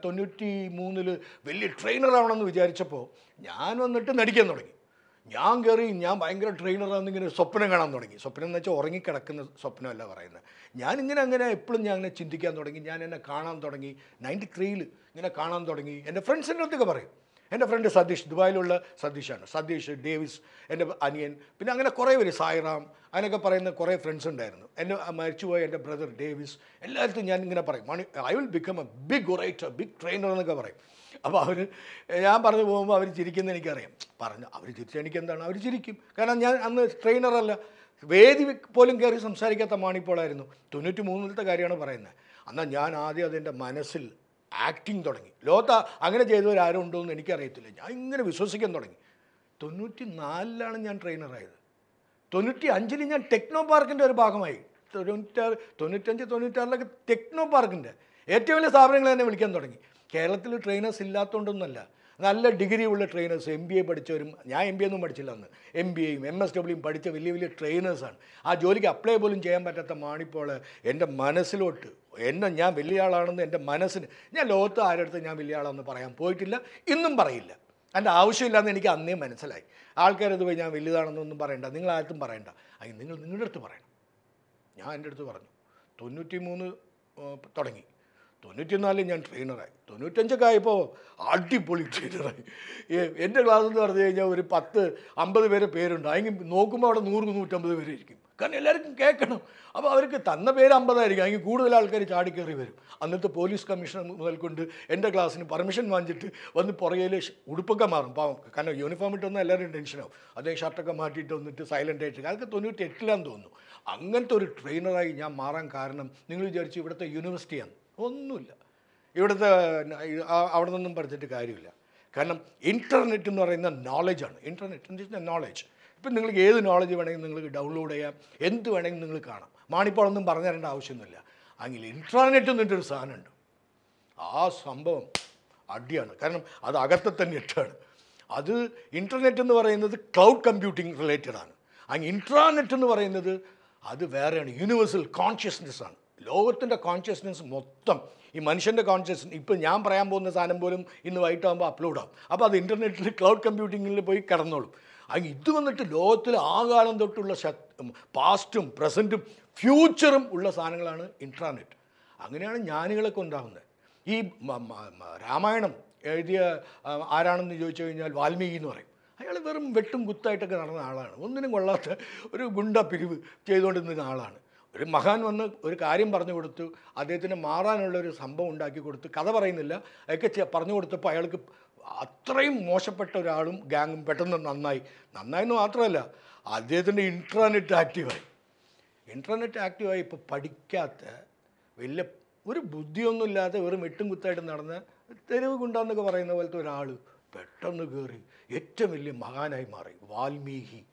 തൊണ്ണൂറ്റി മൂന്നിൽ വലിയ ട്രെയിനറാവണമെന്ന് വിചാരിച്ചപ്പോൾ ഞാൻ വന്നിട്ട് നടിക്കാൻ തുടങ്ങി. ഞാൻ കയറി ഞാൻ ഭയങ്കര ട്രെയിനറാണെന്ന് ഇങ്ങനെ സ്വപ്നം കാണാൻ തുടങ്ങി. സ്വപ്നം എന്ന് വെച്ചാൽ ഉറങ്ങിക്കിടക്കുന്ന സ്വപ്നമല്ല പറയുന്നത്. ഞാൻ ഇങ്ങനെ അങ്ങനെ എപ്പോഴും ഞാൻ അങ്ങനെ ചിന്തിക്കാൻ തുടങ്ങി. ഞാൻ എന്നെ കാണാൻ തുടങ്ങി. നയന്റി ത്രീയിൽ ഇങ്ങനെ കാണാൻ തുടങ്ങി. എന്റെ ഫ്രണ്ട്സിന്റെ അടുത്തൊക്കെ പറയും. എന്റെ ഫ്രണ്ട് സതീഷ് ദുബായിലുള്ള സതീഷാണ്. സതീഷ് ഡേവിസ് എന്റെ അനിയൻ പിന്നെ അങ്ങനെ കുറേ പേര് സായിറാം അങ്ങനെയൊക്കെ പറയുന്ന കുറേ ഫ്രണ്ട്സ് ഉണ്ടായിരുന്നു. എന്റെ മരിച്ചുപോയ എന്റെ ബ്രദർ ഡേവിസ് എല്ലായിടത്തും ഞാൻ ഇങ്ങനെ പറയും. മണി I will become a big orator big trainer എന്നൊക്കെ പറയും. അപ്പോൾ അവർ ഞാൻ പറഞ്ഞു പോകുമ്പോൾ അവർ ചിരിക്കുന്നത് എനിക്കറിയാം. പറഞ്ഞു അവർ ചിരിച്ചാൽ എനിക്ക് എന്താണ് അവർ ചിരിക്കും. കാരണം ഞാൻ അന്ന് ട്രെയിനറല്ല വേദി പോലും കയറി സംസാരിക്കാത്ത മാണിപ്പോളായിരുന്നു. തൊണ്ണൂറ്റി മൂന്നിലത്തെ കാര്യമാണ് പറയുന്നത്. എന്നാൽ ഞാൻ ആദ്യം അതെന്റെ മനസ്സിൽ ആക്ടിങ് തുടങ്ങി. ലോകത്ത് അങ്ങനെ ചെയ്തവരാരും ഉണ്ടോ എന്ന് എനിക്കറിയത്തില്ല. ഞാൻ ഇങ്ങനെ വിശ്വസിക്കാൻ തുടങ്ങി. തൊണ്ണൂറ്റി നാലിലാണ് ഞാൻ ട്രെയിനറായത് തൊണ്ണൂറ്റി അഞ്ചിൽ ഞാൻ ടെക്നോ പാർക്കിന്റെ ഒരു ഭാഗമായി. തൊണ്ണൂറ്റാറ് തൊണ്ണൂറ്റഞ്ച് തൊണ്ണൂറ്റാറിലൊക്കെ ടെക്നോ പാർക്കിന്റെ ഏറ്റവും വലിയ സ്ഥാപനങ്ങൾ തന്നെ വിളിക്കാൻ തുടങ്ങി. കേരളത്തിൽ ട്രെയിനേഴ്സ് ഇല്ലാത്തതുകൊണ്ടൊന്നുമല്ല നല്ല ഡിഗ്രി ഉള്ള ട്രെയിനേഴ്സ് എം ബി എ പഠിച്ചവരും ഞാൻ എം ബി എ ഒന്നും പഠിച്ചില്ല അന്ന്. എം ബി എയും എം എസ് ഡബ്ല്യൂയും പഠിച്ച വലിയ വലിയ ട്രെയിനേഴ്സാണ് ആ ജോലിക്ക് അപ്ലൈ പോലും ചെയ്യാൻ പറ്റാത്ത മാണിപ്പോൾ എന്റെ മനസ്സിലോട്ട് എന്നെ ഞാൻ വലിയ ആളാണെന്ന് എന്റെ മനസ്സിന് ഞാൻ ലോകത്ത് ആരുടെ ഞാൻ വലിയ ആളാണെന്ന് പറയാൻ പോയിട്ടില്ല ഇന്നും പറയില്ല. എന്റെ ആവശ്യമില്ലാന്ന് എനിക്ക് അന്നേ മനസ്സിലായി. ആൾക്കാരത് പോയി ഞാൻ വലുതാണെന്നൊന്നും പറയണ്ട നിങ്ങൾ ആർക്കും പറയണ്ട. അത് നിങ്ങൾ നിങ്ങളുടെ അടുത്ത് പറയണം. ഞാൻ എന്റെ അടുത്ത് പറഞ്ഞു തൊണ്ണൂറ്റി മൂന്ന് തുടങ്ങി. തൊണ്ണൂറ്റിനാലിൽ ഞാൻ ട്രെയിനറായി തൊണ്ണൂറ്റഞ്ചൊക്കെ ആയപ്പോൾ അടിപൊളി ട്രെയിനറായി എന്റെ ക്ലാസ് എന്ന് പറഞ്ഞു കഴിഞ്ഞാൽ ഒരു പത്ത് അമ്പത് പേരെ പേരുണ്ട്. അതിന് നോക്കുമ്പോൾ അവിടെ നൂറ് നൂറ്റമ്പത് പേരായിരിക്കും കാരണം എല്ലാവർക്കും കേൾക്കണം. അപ്പോൾ അവർക്ക് തന്ന പേര് അമ്പതായിരിക്കും. അതിന് കൂടുതൽ ആൾക്കാർ ചാടിക്കയറി വരും. അന്നത്തെ പോലീസ് കമ്മീഷണർ മുതൽക്കൊണ്ട് എന്റെ ക്ലാസ്സിന് പെർമിഷൻ വാങ്ങിച്ചിട്ട് വന്ന് പുറകിൽ ഉടുപ്പൊക്കെ മാറും. പാവം. കാരണം യൂണിഫോം ഇട്ടൊന്നും എല്ലാവരും ടെൻഷനാവും അദ്ദേഹം ഷർട്ടൊക്കെ മാറ്റിയിട്ട് വന്നിട്ട് സൈലന്റ് ആയിട്ട് അതൊക്കെ തൊണ്ണൂറ്റി എട്ടിലാന്ന് തോന്നുന്നു. അങ്ങനത്തെ ഒരു ട്രെയിനറായി ഞാൻ മാറാൻ കാരണം നിങ്ങൾ വിചാരിച്ചു ഇവിടുത്തെ യൂണിവേഴ്സിറ്റിയാണ് ഒന്നുമില്ല. ഇവിടുത്തെ അവിടെ നിന്നും പഠിച്ചിട്ട് കാര്യമില്ല. കാരണം ഇന്റർനെറ്റ് എന്ന് പറയുന്ന നോളജാണ് ഇന്റർനെറ്റ് നോളജ് ഇപ്പം നിങ്ങൾക്ക് ഏത് നോളജ് വേണമെങ്കിൽ നിങ്ങൾക്ക് ഡൗൺലോഡ് ചെയ്യാം. എന്ത് വേണമെങ്കിലും നിങ്ങൾ കാണാം. മാണിപ്പോളൊന്നും പറഞ്ഞു തരേണ്ട ആവശ്യമൊന്നുമില്ല. അങ്ങനെ ഇൻട്രാനെറ്റ് എന്നിട്ടൊരു സാധനമുണ്ട്. ആ സംഭവം അടിയാണ്. കാരണം അത് അകത്തെ തന്നെ ഇട്ടാണ്. അത് ഇന്റർനെറ്റ് എന്ന് പറയുന്നത് ക്ലൗഡ് കമ്പ്യൂട്ടിംഗ് ആണ്. അങ്ങ് ഇൻട്രാനെറ്റ് എന്ന് പറയുന്നത് അത് വേറെയാണ്. യൂണിവേഴ്സൽ കോൺഷ്യസ്നെസ് ആണ്. ലോകത്തിന്റെ കോൺഷ്യസ്നെസ് മൊത്തം. ഈ മനുഷ്യന്റെ കോൺഷ്യസ് ഇപ്പം ഞാൻ പറയാൻ പോകുന്ന സാധനം പോലും ഇന്ന് വൈകിട്ടാകുമ്പോൾ അപ്ലോഡ് ആവും. അപ്പോൾ അത് ഇന്റർനെറ്റിൽ ക്ലൗഡ് കമ്പ്യൂട്ടിങ്ങിൽ പോയി കിടന്നോളും. അങ്ങ് ഇത് വന്നിട്ട് ലോകത്തിൽ ആ കാലം തൊട്ടുള്ള പാസ്റ്റും പ്രസന്റും ഫ്യൂച്ചറും ഉള്ള സാധനങ്ങളാണ് ഇൻട്രാനെറ്റ്. അങ്ങനെയാണ് ജ്ഞാനികളൊക്കെ ഉണ്ടാകുന്നത് ഈ രാമായണം എഴുതിയ ആരാണെന്ന് ചോദിച്ചു കഴിഞ്ഞാൽ വാൽമീകി എന്ന് പറയും. അയാൾ വെറും വെട്ടും കുത്തായിട്ടൊക്കെ നടന്ന ആളാണ്. ഒന്നിനും കൊള്ളാത്ത ഒരു ഗുണ്ട പിരിവ് ചെയ്തുകൊണ്ടിരുന്ന ആളാണ്. ഒരു മഹാൻ വന്ന് ഒരു കാര്യം പറഞ്ഞു കൊടുത്തു. അദ്ദേഹത്തിന് മാറാനുള്ള ഒരു സംഭവം ഉണ്ടാക്കി കൊടുത്തു കഥ പറയുന്നില്ല. അതൊക്കെ പറഞ്ഞു കൊടുത്തപ്പോൾ അയാൾക്ക് അത്രയും മോശപ്പെട്ട ഒരാളും ഗാങ്ങും പെട്ടെന്ന് നന്നായി. നന്നായി എന്ന് മാത്രമല്ല അദ്ദേഹത്തിന്റെ ഇൻട്രാനെറ്റ് ആക്റ്റീവായി ഇന്റർനെറ്റ് ആക്റ്റീവായി ഇപ്പോൾ പഠിക്കാത്ത വലിയ ഒരു ബുദ്ധിയൊന്നുമില്ലാതെ വെറും എട്ടും കുത്തായിട്ട് നടന്ന തെരുവ് കുണ്ടാന്നൊക്കെ പറയുന്ന പോലത്തെ ഒരാൾ പെട്ടെന്ന് കയറി ഏറ്റവും വലിയ മഹാനായി മാറി. വാൽമീകി.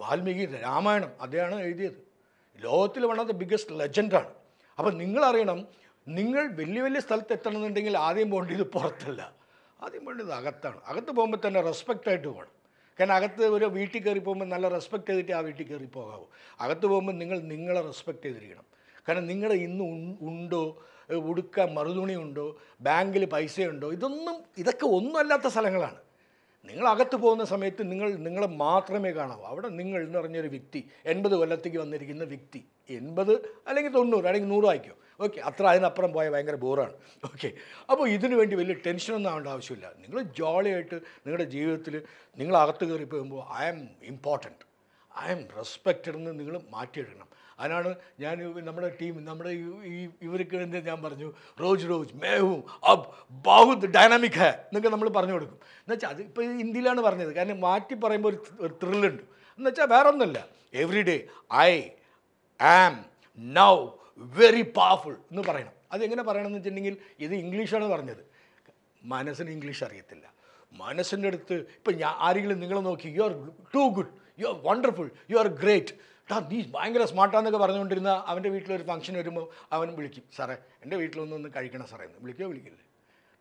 വാൽമീകി രാമായണം അദ്ദേഹമാണ് എഴുതിയത്. ലോകത്തിൽ വൺ ദ ബിഗ്ഗസ്റ്റ് ലെജൻഡാണ് അപ്പം നിങ്ങളറിയണം നിങ്ങൾ വലിയ വലിയ സ്ഥലത്ത് എത്തണമെന്നുണ്ടെങ്കിൽ ആദ്യം പോകേണ്ടത് പുറത്തല്ല. ആദ്യം വേണ്ടത് അകത്താണ്. അകത്ത് പോകുമ്പോൾ തന്നെ റെസ്പെക്റ്റ് ആയിട്ട് പോകണം കാരണം അകത്ത് ഒരു വീട്ടിൽ കയറി പോകുമ്പോൾ നല്ല റെസ്പെക്റ്റ് ചെയ്തിട്ട് ആ വീട്ടിൽ കയറി പോകാവൂ. അകത്ത് പോകുമ്പോൾ നിങ്ങൾ നിങ്ങളെ റെസ്പെക്റ്റ് ചെയ്തിരിക്കണം. കാരണം നിങ്ങളുടെ ഇന്ന് ഉണ്ടോ? ഉടുക്ക ഉടുക്കാൻ മറുതുണി ഉണ്ടോ ബാങ്കിൽ പൈസയുണ്ടോ? ഇതൊന്നും ഇതൊക്കെ ഒന്നുമല്ലാത്ത സ്ഥലങ്ങളാണ്. നിങ്ങൾ അകത്ത് പോകുന്ന സമയത്ത് നിങ്ങൾ നിങ്ങളെ മാത്രമേ കാണാവൂ. അവിടെ നിങ്ങൾ എന്ന് പറഞ്ഞൊരു വ്യക്തി എൺപത് കൊല്ലത്തേക്ക് വന്നിരിക്കുന്ന വ്യക്തി എൺപത് അല്ലെങ്കിൽ തൊണ്ണൂറ് അല്ലെങ്കിൽ നൂറ് ആയിക്കോ ഓക്കെ അത്ര അതിനപ്പുറം പോയാൽ ഭയങ്കര ബോറാണ്. ഓക്കെ അപ്പോൾ ഇതിനു വേണ്ടി വലിയ ടെൻഷനൊന്നും ആവേണ്ട ആവശ്യമില്ല. നിങ്ങൾ ജോളിയായിട്ട് നിങ്ങളുടെ ജീവിതത്തിൽ നിങ്ങൾ അകത്ത് കയറി പോകുമ്പോൾ I am important I am respected എന്ന് നിങ്ങൾ മാറ്റിയെടുക്കണം. അതിനാണ് ഞാൻ നമ്മുടെ ടീം നമ്മുടെ ഈ- ഇവർക്ക് വേണ്ടി ഞാൻ പറഞ്ഞു റോജ് റോജ് മേഹും അബ് ബാഹുദ് ഡൈനാമിക് ഹേ എന്നൊക്കെ നമ്മൾ പറഞ്ഞു കൊടുക്കും. എന്നുവെച്ചാൽ അത് ഇപ്പോൾ ഹിന്ദിയിലാണ് പറഞ്ഞത്. കാരണം മാറ്റി പറയുമ്പോൾ ഒരു ഒരു ത്രില്ലുണ്ട് എന്നുവെച്ചാൽ വേറെ ഒന്നുമില്ല every day I am now very powerful എന്ന് പറയണം. അതെങ്ങനെ പറയണം എന്ന് വെച്ചിട്ടുണ്ടെങ്കിൽ ഇത് ഇംഗ്ലീഷാണ് പറഞ്ഞത്. മനസ്സിന് ഇംഗ്ലീഷ് അറിയത്തില്ല. മനസ്സിന്റെ അടുത്ത് ഇപ്പം ഞാൻ ആരെങ്കിലും നിങ്ങളെ നോക്കി you are too good you are wonderful you are great ടാ നീ ഭയങ്കര സ്മാർട്ടാന്നൊക്കെ പറഞ്ഞുകൊണ്ടിരുന്ന അവന്റെ വീട്ടിലൊരു ഫംഗ്ഷൻ വരുമ്പോൾ അവൻ വിളിക്കും സാറേ എന്റെ വീട്ടിലൊന്നും ഒന്ന് കഴിക്കണം സാറേ? എന്ന്. വിളിക്കുകയോ വിളിക്കില്ലേ.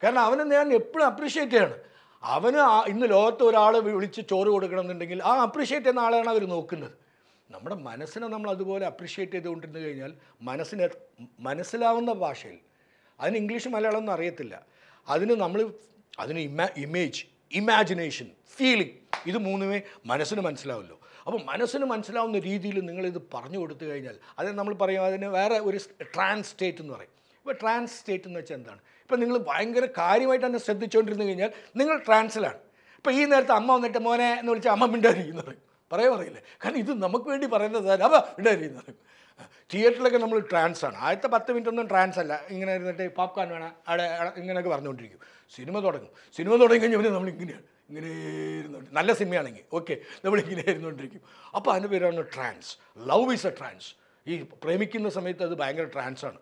കാരണം അവനെ ഞാൻ എപ്പോഴും അപ്രീഷിയേറ്റ് ചെയ്യണം. അവന് ഇന്ന് ലോകത്ത് ഒരാൾ വിളിച്ച് ചോറ് കൊടുക്കണം എന്നുണ്ടെങ്കിൽ ആ അപ്രീഷിയേറ്റ് ചെയ്യുന്ന ആളെയാണ് അവർ നോക്കുന്നത്. നമ്മുടെ മനസ്സിനെ നമ്മൾ അതുപോലെ അപ്രീഷിയേറ്റ് ചെയ്തുകൊണ്ടിരുന്നു കഴിഞ്ഞാൽ മനസ്സിന് മനസ്സിലാവുന്ന ഭാഷയിൽ അതിന് ഇംഗ്ലീഷ് മലയാളം ഒന്നും അറിയത്തില്ല. അതിന് നമ്മൾ അതിന് ഇമാ ഇമേജ് ഇമാജിനേഷൻ ഫീലിംഗ് ഇത് മൂന്നുമേ മനസ്സിന് മനസ്സിലാവുമല്ലോ അപ്പോൾ മനസ്സിന് മനസ്സിലാവുന്ന രീതിയിൽ നിങ്ങളിത് പറഞ്ഞു കൊടുത്തു കഴിഞ്ഞാൽ അത് നമ്മൾ പറയും അതിന് വേറെ ഒരു ട്രാൻസ് സ്റ്റേറ്റ് എന്ന് പറയും. ഇപ്പോൾ ട്രാൻസ് സ്റ്റേറ്റ് എന്ന് വെച്ചാൽ എന്താണ്? ഇപ്പോൾ നിങ്ങൾ ഭയങ്കര കാര്യമായിട്ട് തന്നെ ശ്രദ്ധിച്ചുകൊണ്ടിരുന്നു കഴിഞ്ഞാൽ നിങ്ങൾ ട്രാൻസിലാണ് ഇപ്പോൾ ഈ നേരത്തെ അമ്മ വന്നിട്ട് മോനെ എന്ന് വിളിച്ചാൽ അമ്മ മിണ്ടായിരിക്കുന്നു പറയും പറയോ പറയില്ലേ കാരണം ഇത് നമുക്ക് വേണ്ടി പറയുന്നത് അപ്പോൾ പറയും തിയേറ്ററിലൊക്കെ നമ്മൾ ട്രാൻസ് ആണ്. ആദ്യത്തെ പത്ത് മിനിറ്റ് ഒന്നും ട്രാൻസ് അല്ല. ഇങ്ങനെ ഇരുന്നിട്ട് പോപ്കോൺ വേണം. അവിടെ ഇങ്ങനെയൊക്കെ പറഞ്ഞുകൊണ്ടിരിക്കും. സിനിമ തുടങ്ങും. സിനിമ തുടങ്ങി കഴിഞ്ഞാൽ നമ്മൾ ഇങ്ങനെയാണ് ഇങ്ങനെ ഇരുന്നുകൊണ്ട് നല്ല സിനിമയാണെങ്കിൽ. ഓക്കെ നമ്മൾ ഇങ്ങനെ ഇരുന്നുകൊണ്ടിരിക്കും അപ്പോൾ അതിന്റെ പേരാണ് trance love is a trance ഈ പ്രേമിക്കുന്ന സമയത്ത് അത് ഭയങ്കര ട്രാൻസാണ്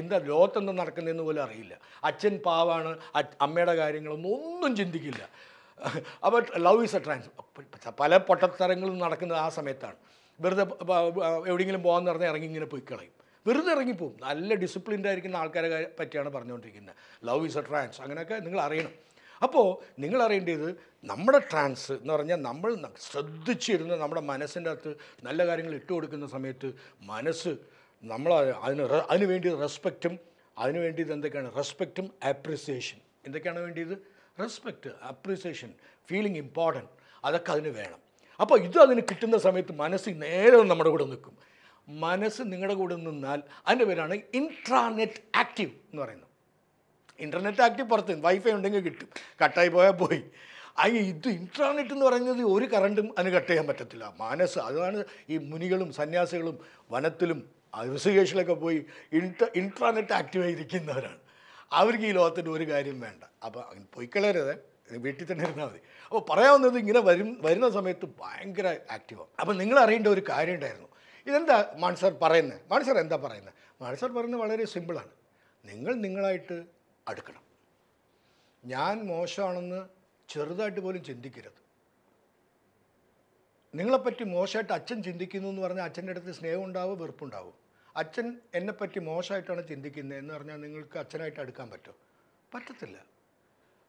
എന്താ ലോകത്തെന്താ നടക്കുന്നതെന്ന് പോലും അറിയില്ല. അച്ഛൻ പാവാണ് അമ്മയുടെ കാര്യങ്ങളൊന്നും ഒന്നും ചിന്തിക്കില്ല. അപ്പോൾ ലവ് ഈസ് എ ട്രാൻസ് പല പൊട്ടത്തരങ്ങളും നടക്കുന്നത് ആ സമയത്താണ്. വെറുതെ എവിടെയെങ്കിലും പോകാമെന്ന് പറഞ്ഞാൽ ഇറങ്ങി ഇങ്ങനെ പോയി കളയും. വെറുതെ ഇറങ്ങിപ്പോവും നല്ല ഡിസിപ്ലിൻഡ് ആയിരിക്കുന്ന ആൾക്കാരെ പറ്റിയാണ് പറഞ്ഞുകൊണ്ടിരിക്കുന്നത്. ലവ് ഈസ് എ ട്രാൻസ് അങ്ങനെയൊക്കെ നിങ്ങൾ അറിയണം. അപ്പോൾ നിങ്ങൾ അറിയേണ്ടത് നമ്മുടെ ട്രാൻസ് എന്ന് പറഞ്ഞാൽ നമ്മൾ ശ്രദ്ധിച്ചിരുന്ന നമ്മുടെ മനസ്സിന്റെ അകത്ത് നല്ല കാര്യങ്ങൾ ഇട്ട് കൊടുക്കുന്ന സമയത്ത് മനസ്സ് നമ്മൾ അതിന് അതിന് വേണ്ടി റെസ്പെക്റ്റും അതിന് വേണ്ടിയത് എന്തൊക്കെയാണ്? റെസ്പെക്റ്റും അപ്രിസിയേഷൻ എന്തൊക്കെയാണ് വേണ്ടിയത്? റെസ്പെക്റ്റ് അപ്രീസിയേഷൻ ഫീലിംഗ് ഇമ്പോർട്ടന്റ് അതൊക്കെ അതിന് വേണം. അപ്പോൾ ഇത് അതിന് കിട്ടുന്ന സമയത്ത് മനസ്സ് നേരെ നമ്മുടെ കൂടെ നിൽക്കും. മനസ്സ് നിങ്ങളുടെ കൂടെ നിന്നാൽ അതിന്റെ പേരാണ് ഇൻട്രാനെറ്റ് ആക്റ്റീവ് എന്ന് പറയുന്നത്. ഇന്റർനെറ്റ് ആക്റ്റീവ് പുറത്ത് വൈഫൈ ഉണ്ടെങ്കിൽ കിട്ടും. കട്ടായി പോയാൽ പോയി. അയ്യ ഇത് ഇൻട്രാനെറ്റ് എന്ന് പറയുന്നത് ഒരു കറണ്ടും അതിന് കട്ട് ചെയ്യാൻ പറ്റത്തില്ല. മനസ്സ് അതാണ് ഈ മുനികളും സന്യാസികളും വനത്തിലും ഋഷികേഷിലൊക്കെ പോയി ഇൻട്ര ഇൻട്രാനെറ്റ് ആക്റ്റീവ് ഇരിക്കുന്നവരാണ്. അവർക്ക് ഈ ലോകത്തിന്റെ ഒരു കാര്യം വേണ്ട. അപ്പോൾ പൊയ്ക്കളരുത് വീട്ടിൽ തന്നെ ഇരുന്നാൽ മതി. അപ്പോൾ പറയാവുന്നത് ഇങ്ങനെ വരും വരുന്ന സമയത്ത് ഭയങ്കര ആക്റ്റീവാണ് അപ്പോൾ നിങ്ങൾ അറിയേണ്ട ഒരു കാര്യം ഉണ്ടായിരുന്നു. ഇതെന്താ മാൺസർ പറയുന്നത്? മാൺസർ എന്താ പറയുന്നത്? മാൺസർ പറയുന്നത് വളരെ സിമ്പിളാണ് നിങ്ങൾ നിങ്ങളായിട്ട് അടുക്കണം. ഞാൻ മോശമാണെന്ന് ചെറുതായിട്ട് പോലും ചിന്തിക്കരുത്. നിങ്ങളെപ്പറ്റി മോശമായിട്ട് അച്ഛൻ ചിന്തിക്കുന്നു എന്ന് പറഞ്ഞാൽ അച്ഛന്റെ അടുത്ത് സ്നേഹം ഉണ്ടാവും വെറുപ്പുണ്ടാവും. അച്ഛൻ എന്നെപ്പറ്റി മോശമായിട്ടാണ് ചിന്തിക്കുന്നത് എന്ന് പറഞ്ഞാൽ നിങ്ങൾക്ക് അച്ഛനായിട്ട് അടുക്കാൻ പറ്റുമോ? പറ്റത്തില്ല.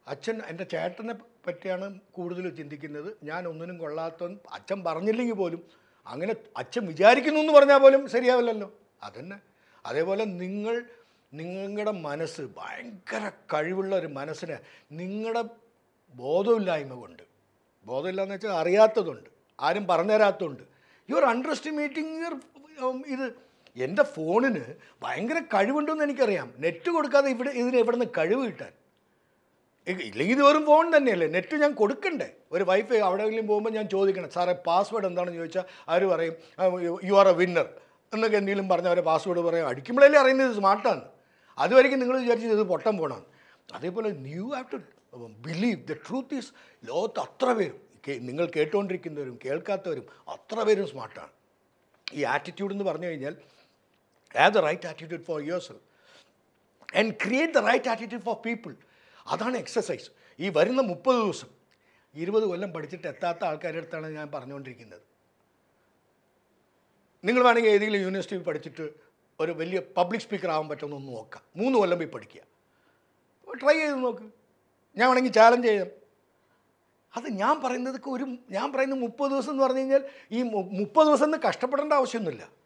അച്ഛൻ എന്റെ ചേട്ടനെ പറ്റിയാണ് കൂടുതൽ ചിന്തിക്കുന്നത്. ഞാൻ ഒന്നിനും കൊള്ളാത്തവൻ അച്ഛൻ പറഞ്ഞില്ലെങ്കിൽ പോലും അങ്ങനെ അച്ഛൻ വിചാരിക്കുന്നു എന്ന് പറഞ്ഞാൽ പോലും ശരിയാവില്ലല്ലോ. അതന്നെ. അതേപോലെ നിങ്ങൾ നിങ്ങളുടെ മനസ്സ് ഭയങ്കര കഴിവുള്ള ഒരു മനസ്സിന് നിങ്ങളുടെ ബോധമില്ലായ്മ കൊണ്ട് ബോധമില്ലാന്ന് വെച്ചാൽ അറിയാത്തതുണ്ട് ആരും പറഞ്ഞു തരാത്തതുണ്ട് യു ആർ അണ്ടർ എസ്റ്റിമേറ്റിംഗ് ഇത് എന്റെ ഫോണിന് ഭയങ്കര കഴിവുണ്ടെന്ന് എനിക്കറിയാം. നെറ്റ് കൊടുക്കാതെ ഇവിടെ ഇതിന് എവിടെ നിന്ന് കഴിവ് കിട്ടാൻ? ഇല്ലെങ്കിൽ ഇത് വെറും ഫോൺ തന്നെയല്ലേ? നെറ്റ് ഞാൻ കൊടുക്കണ്ടേ? ഒരു വൈഫൈ അവിടെയെങ്കിലും പോകുമ്പോൾ ഞാൻ ചോദിക്കണം സാറേ പാസ്വേഡ് എന്താണെന്ന് ചോദിച്ചാൽ അവർ പറയും യു ആർ എ വിന്നർ എന്നൊക്കെ എന്തെങ്കിലും പറഞ്ഞ അവരെ പാസ്വേഡ് പറയും. അടിക്കുമ്പോഴല്ലേ അറിയുന്നത് സ്മാർട്ടാണ്. അതുവരെയ്ക്കും നിങ്ങൾ വിചാരിച്ചത് ഇത് പൊട്ടം പോകണം അതേപോലെ you have to believe the truth is ലോകത്ത് അത്ര പേരും നിങ്ങൾ കേട്ടുകൊണ്ടിരിക്കുന്നവരും കേൾക്കാത്തവരും അത്ര പേരും സ്മാർട്ടാണ്. ഈ ആറ്റിറ്റ്യൂഡ് എന്ന് പറഞ്ഞു കഴിഞ്ഞാൽ have the right attitude for yourself and create the right attitude for people അതാണ് എക്സസൈസ് ഈ വരുന്ന മുപ്പത് ദിവസം ഇരുപത് കൊല്ലം പഠിച്ചിട്ട് എത്താത്ത ആൾക്കാരുടെ അടുത്താണ് ഞാൻ പറഞ്ഞുകൊണ്ടിരിക്കുന്നത്. നിങ്ങൾ വേണമെങ്കിൽ ഏതെങ്കിലും യൂണിവേഴ്സിറ്റി പഠിച്ചിട്ട് ഒരു വലിയ പബ്ലിക് സ്പീക്കർ ആവാൻ പറ്റുമെന്ന് ഒന്ന് നോക്കാം മൂന്ന് കൊല്ലം പോയി പഠിക്കുക. ട്രൈ ചെയ്ത് നോക്ക്. ഞാൻ വേണമെങ്കിൽ ചാലഞ്ച് ചെയ്യാം. അത് ഞാൻ പറയുന്നതൊക്കെ ഒരു ഞാൻ പറയുന്ന മുപ്പത് ദിവസം എന്ന് പറഞ്ഞു കഴിഞ്ഞാൽ ഈ മുപ്പത് ദിവസം എന്ന് കഷ്ടപ്പെടേണ്ട ആവശ്യമൊന്നുമില്ല.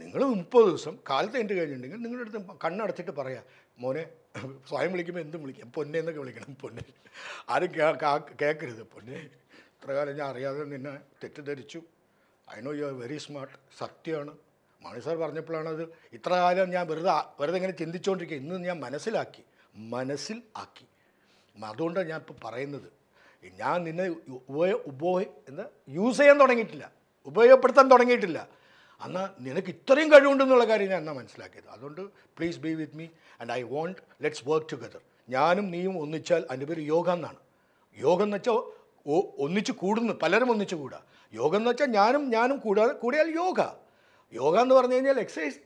നിങ്ങൾ മുപ്പത് ദിവസം കാലത്ത് കഴിഞ്ഞ് കഴിഞ്ഞിട്ടുണ്ടെങ്കിൽ നിങ്ങളുടെ അടുത്ത് കണ്ണടച്ചിട്ട് പറയാം മോനെ സ്വയം വിളിക്കുമ്പോൾ എന്തും വിളിക്കാം. പൊന്നെ എന്നൊക്കെ വിളിക്കണം പൊന്നെ. ആരും കേൾക്കരുത് പൊന്നെ ഇത്ര കാലം ഞാൻ അറിയാതെ നിന്നെ തെറ്റിദ്ധരിച്ചു. I know you are very smart സത്യമാണ്. മണി സാർ പറഞ്ഞപ്പോഴാണ് അത് ഇത്ര കാലം ഞാൻ വെറുതെ വെറുതെ ഇങ്ങനെ ചിന്തിച്ചുകൊണ്ടിരിക്കുക ഇന്ന് ഞാൻ മനസ്സിലാക്കി. മനസ്സിൽ ആക്കി. അതുകൊണ്ടാണ് ഞാൻ ഇപ്പോൾ പറയുന്നത്. ഞാൻ നിന്നെ ഉപയോഗ ഉപയോഗ എന്താ? യൂസ് ചെയ്യാൻ തുടങ്ങിയിട്ടില്ല. ഉപയോഗപ്പെടുത്താൻ തുടങ്ങിയിട്ടില്ല. എന്നാൽ നിനക്ക് ഇത്രയും കഴിവുണ്ടെന്നുള്ള കാര്യം ഞാൻ എന്നാ മനസ്സിലാക്കിയത്. അതുകൊണ്ട് please be with me and I won't let's work together ഞാനും നീയും ഒന്നിച്ചാൽ അതിന്റെ പേര് യോഗ എന്നാണ്. യോഗം എന്ന് വെച്ചാൽ ഒന്നിച്ച് കൂടുന്നു പലരും ഒന്നിച്ച് കൂടുക യോഗം എന്ന് വെച്ചാൽ ഞാനും ഞാനും കൂടാ കൂടിയാൽ യോഗ. യോഗ എന്ന് പറഞ്ഞു കഴിഞ്ഞാൽ എക്സസൈസ്